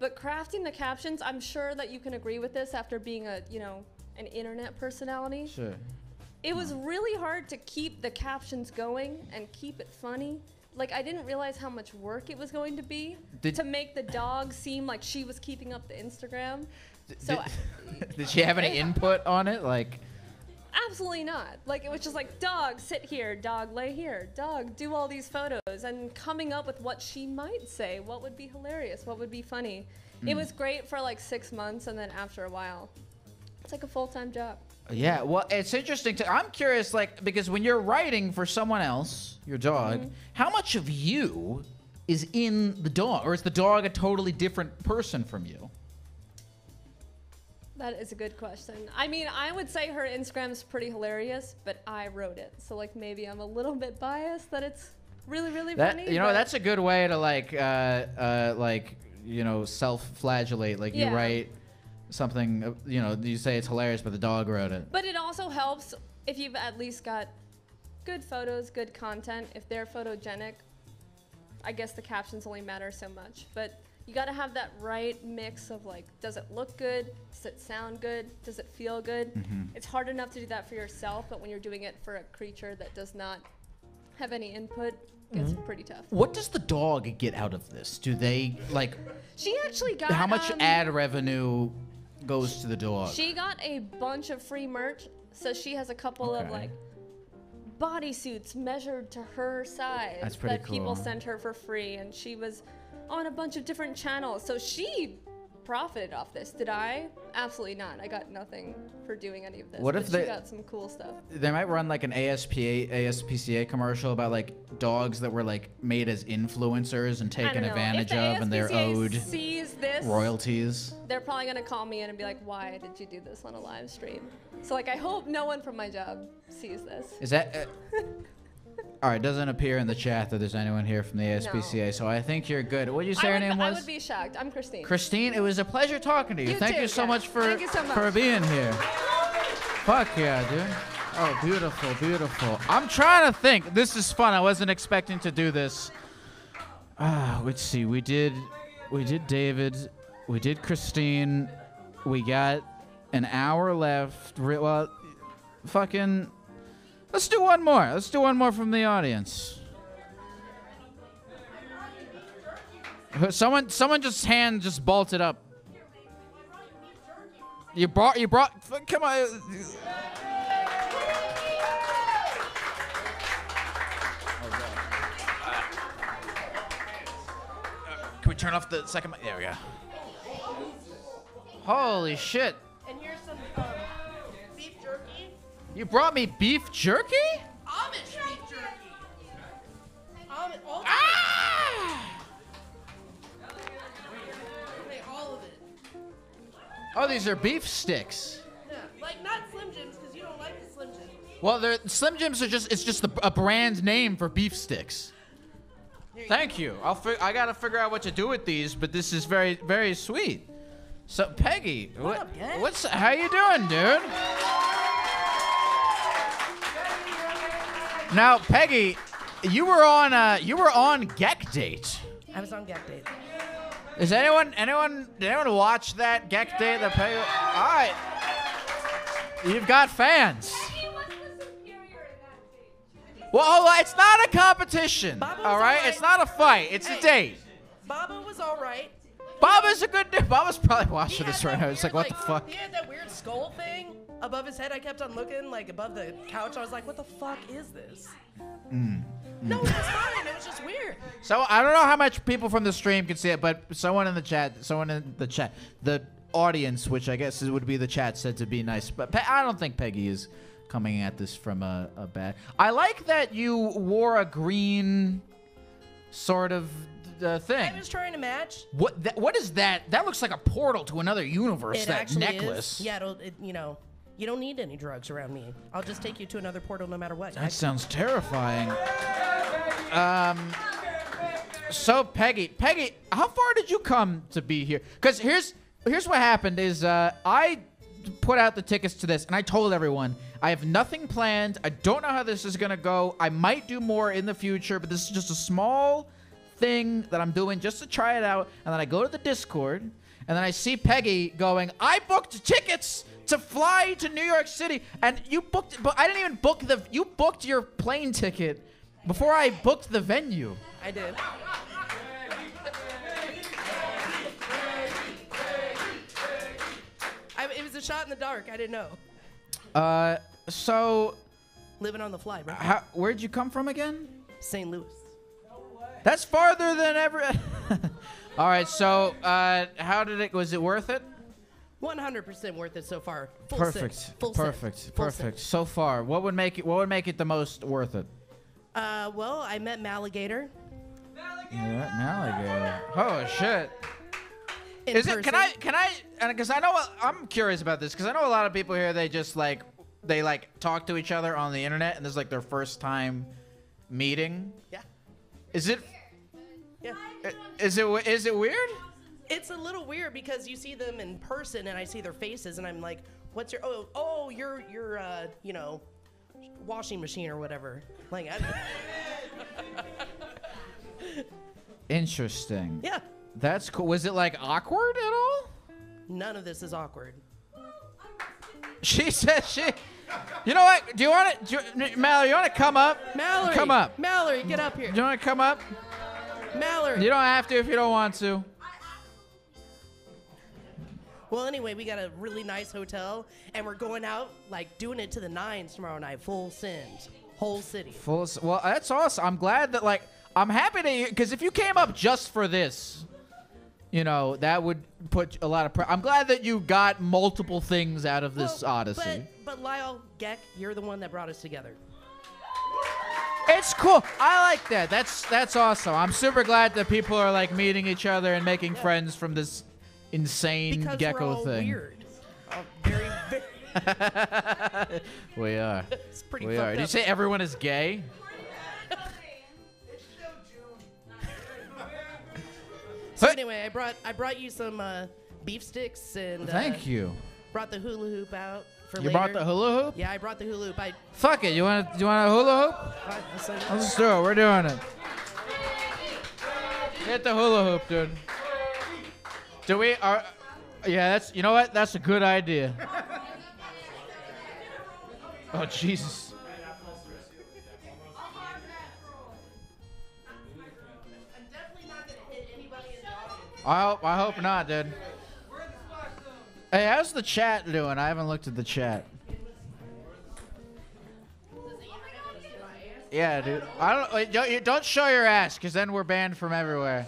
But crafting the captions, I'm sure that you can agree with this after being a, you know, an internet personality. Sure. It was really hard to keep the captions going and keep it funny. Like I didn't realize how much work it was going to be Did- to make the dog seem like she was keeping up the Instagram. So Did, did she have any input on it? Like, Absolutely not. Like it was just like dog sit here, dog lay here, dog do all these photos and coming up with what she might say, what would be hilarious, what would be funny. It Mm. was great for like 6 months and then after a while it's like a full-time job. yeah. Well, it's interesting. To, I'm curious, like, because when you're writing for someone else, your dog, Mhm. how much of you is in the dog, or is the dog a totally different person from you? That is a good question. I mean, I would say her Instagram's pretty hilarious, but I wrote it. So like maybe I'm a little bit biased that it's really really That funny. you know, that's a good way to like, uh, uh, like, you know, self-flagellate. Like Yeah. you write something, uh, you know, you say it's hilarious, but the dog wrote it. But it also helps if you've at least got good photos, good content. If they're photogenic, I guess the captions only matter so much. But you got to have that right mix of like, does it look good? Does it sound good? Does it feel good? Mhm. It's hard enough to do that for yourself, but when you're doing it for a creature that does not have any input, it's Mhm. pretty tough. What does the dog get out of this? Do they like? She actually got How much um, ad revenue goes to the dog? She got a bunch of free merch, so she has a couple of Okay. like bodysuits measured to her size That's pretty that people sent her for free, and she was on a bunch of different channels. So she profited off this. Did I? Absolutely not. I got nothing for doing any of this. What if they- got some cool stuff? They might run like an ASPA, ASPCA commercial about like dogs that were like made as influencers and taken advantage of, and they're owed sees this, royalties. They're probably gonna call me in and be like, "Why did you do this on a live stream?" So like, I hope no one from my job sees this. Is that? Uh, all right, doesn't appear in the chat that there's anyone here from the ASPCA, so I think you're good. What did you say I would, name I was? would be shocked. I'm Christine. Christine, it was a pleasure talking to you. You Thank too, you so yeah. much for you so for being here. Fuck yeah, dude. Oh, beautiful, beautiful. I'm trying to think. This is fun. I wasn't expecting to do this. Ah, let's see. We did, we did David. We did Christine. We got an hour left. Well, fucking. Let's do one more. Let's do one more from the audience. Someone, someone just hand just bolted up. You brought, you brought. Come on. Can we turn off the second mic? There we go. Holy shit! You brought me beef jerky? Amish beef jerky. Um, ah! Oh, these are beef sticks. Well, the Slim Jims. Well, they're, Slim Jims just—it's just, a, a, brand name for beef sticks. You Thank go. you. I'll I gotta figure out what to do with these, but this is very, very sweet. So Peggy, what, what up, what's how you doing, dude? Now, Peggy, you were on, uh, you were on Geck Date. I was on Gap Date. Is anyone, anyone, did anyone watch that Geck Date? The Peggy, all right. You've got fans. Peggy wasn't superior in that date. Well, it's not a competition. Baba all right? alright. it's not a fight. It's Hey. a date. Baba was all right. Baba's a good dude. Baba's probably watching this right that now. It's like, weird, what the fuck? He had that weird skull thing above his head. I kept on looking, like above the couch. I was like, what the fuck is this? Mm. No, it was fine. It was just weird. So I don't know how much people from the stream can see it, but someone in the chat, someone in the chat, the audience, which I guess would be the chat, said to be nice. But Pe- I don't think Peggy is coming at this from a, a bad. I like that you wore a green sort of uh, thing. I was trying to match. What that, what is that? That looks like a portal to another universe. it that necklace. is. Yeah, it'll, it, you know, you don't need any drugs around me. I'll just take you to another portal no matter what. That sounds terrifying. Um. So Peggy, Peggy, how far did you come to be here? Because here's here's what happened: is uh, I put out the tickets to this, and I told everyone I have nothing planned. I don't know how this is gonna go. I might do more in the future, but this is just a small thing that I'm doing just to try it out. And then I go to the Discord, and then I see Peggy going, "I booked tickets." To fly to New York City, and you booked, but I didn't even book the. You booked your plane ticket before I booked the venue. I did. I, it was a shot in the dark. I didn't know. Uh, so Living on the fly, bro. how, where'd you come from again? St. Louis. That's farther than ever. All right, so uh, how did it? Was it worth it? 100% worth it so far. Full perfect, Send. Full send. perfect, Full perfect. So far, what would make it? What would make it the most worth it? Uh, well, I met Maligator. Yeah, alligator. Oh shit. In Is it? Can. I? Can I? Because I know I'm curious about this because I know a lot of people here. They just like they like talk to each other on the internet and this is like their first time meeting. Yeah. Is it? Yeah. Is it? Is it weird? It's a little weird because you see them in person and I see their faces and I'm like, "What's your? Oh, oh, you're you're uh, you know, washing machine or whatever." Like, I, Interesting. Yeah. That's cool. Was it like awkward at all? none of this is awkward. She says she. You know what? Do you want to, Mallory? You want to come up? Mallory, come up. Mallory, get up here. Do you want to come up? Mallory. You don't have to if you don't want to. Well, anyway, we got a really nice hotel, and we're going out like doing it to the nines tomorrow night, full send, whole city. Full. s- Well, that's awesome. I'm glad that like I'm happy to because if you came up just for this, you know that would put a lot of. Pre- I'm glad that you got multiple things out of this odyssey. But but Lyle Geck, you're the one that brought us together. It's cool. I like that. That's that's awesome. I'm super glad that people are like meeting each other and making friends from this insane Because gecko we're all thing. weird. Uh, very, very we are. It's pretty we are. fucked Did you say everyone is gay? So anyway, I brought I brought you some uh, beef sticks and uh, Thank you. Brought the hula hoop out for You later. brought the hula hoop? Yeah, I brought the hula hoop. I Fuck it. You want to? You want a hula hoop? I- I said- Let's do it. We're doing it. Hit the hula hoop, dude. Do we? Are? Yeah, that's. You know what? That's a good idea. Oh Jesus. I hope. I hope not, dude. Hey, how's the chat doing? I haven't looked at the chat. Yeah, dude. I don't. Don't, show your ass, because then we're banned from everywhere.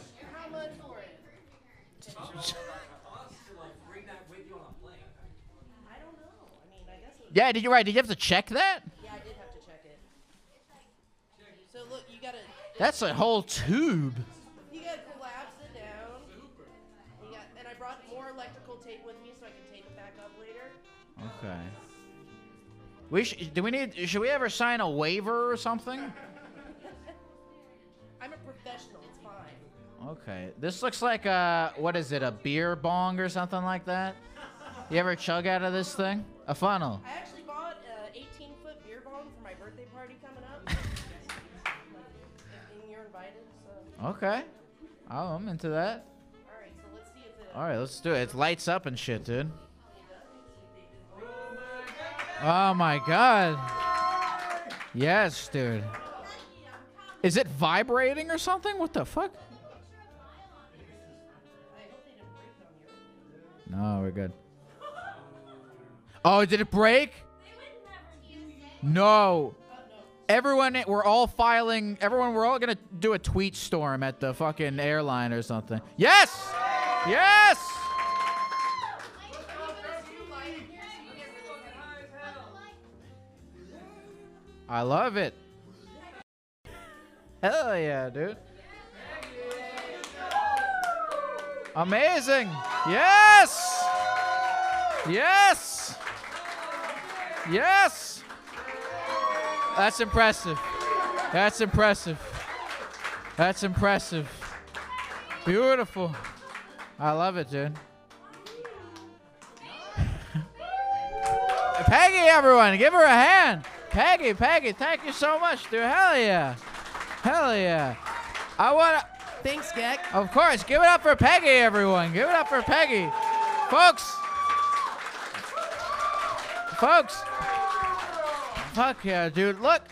Yeah, did you right? Did you have to check that? Yeah, I did have to check it. So look, you gotta. That's a whole tube. You gotta collapse it down. You got, and I brought more electrical tape with me so I can tape it back up later. Okay. We sh- do we need? Should we ever sign a waiver or something? Okay. This looks like a what is it? A beer bong or something like that? You ever chug out of this thing? A funnel. I actually bought an 18 foot beer bong for my birthday party coming up. and you're invited, so. Okay. Oh, I'm into that. Alright, so let's see if it. All right, let's do it. It lights up and shit, dude. Oh my god. Yes, dude. Is it vibrating or something? What the fuck? No, we're good. Oh, did it break? No. Everyone, we're all filing. Everyone, we're all gonna do a tweet storm at the fucking airline or something. Yes! Yes! I love it. Hell yeah, dude. Amazing. Yes! Yes! Yes! That's impressive. That's impressive. That's impressive. Beautiful. I love it, dude. Peggy, everyone, give her a hand. Peggy, Peggy, thank you so much, dude. Hell yeah. Hell yeah. I want to. Thanks, Geck. Of course. Give it up for Peggy, everyone. Give it up for Peggy. Folks. Folks. Fuck yeah, dude. Look.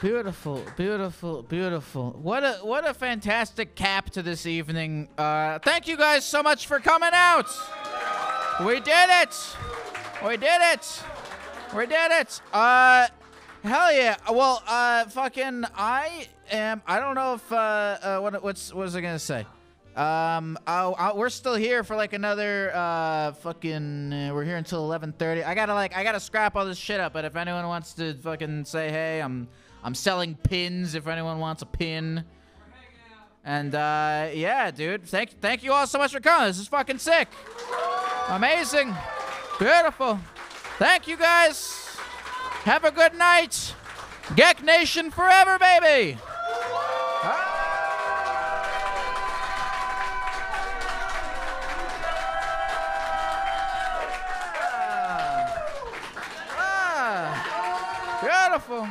Beautiful, beautiful, beautiful. What a what a fantastic cap to this evening. Uh, thank you guys so much for coming out. We did it. We did it. We did it. Uh, hell yeah. Well, uh, fucking, I am. I don't know if uh, uh what what's what was I gonna say? Um, I, I, we're still here for like another uh fucking. Uh, we're here until 11:30. I gotta like I gotta scrap all this shit up. But if anyone wants to fucking say hey, I'm I'm selling pins. If anyone wants a pin. And uh, yeah, dude. Thank thank you all so much for coming. This is fucking sick. Amazing. Beautiful. Thank you guys. Have a good night. Geck Nation forever, baby. Ah, beautiful.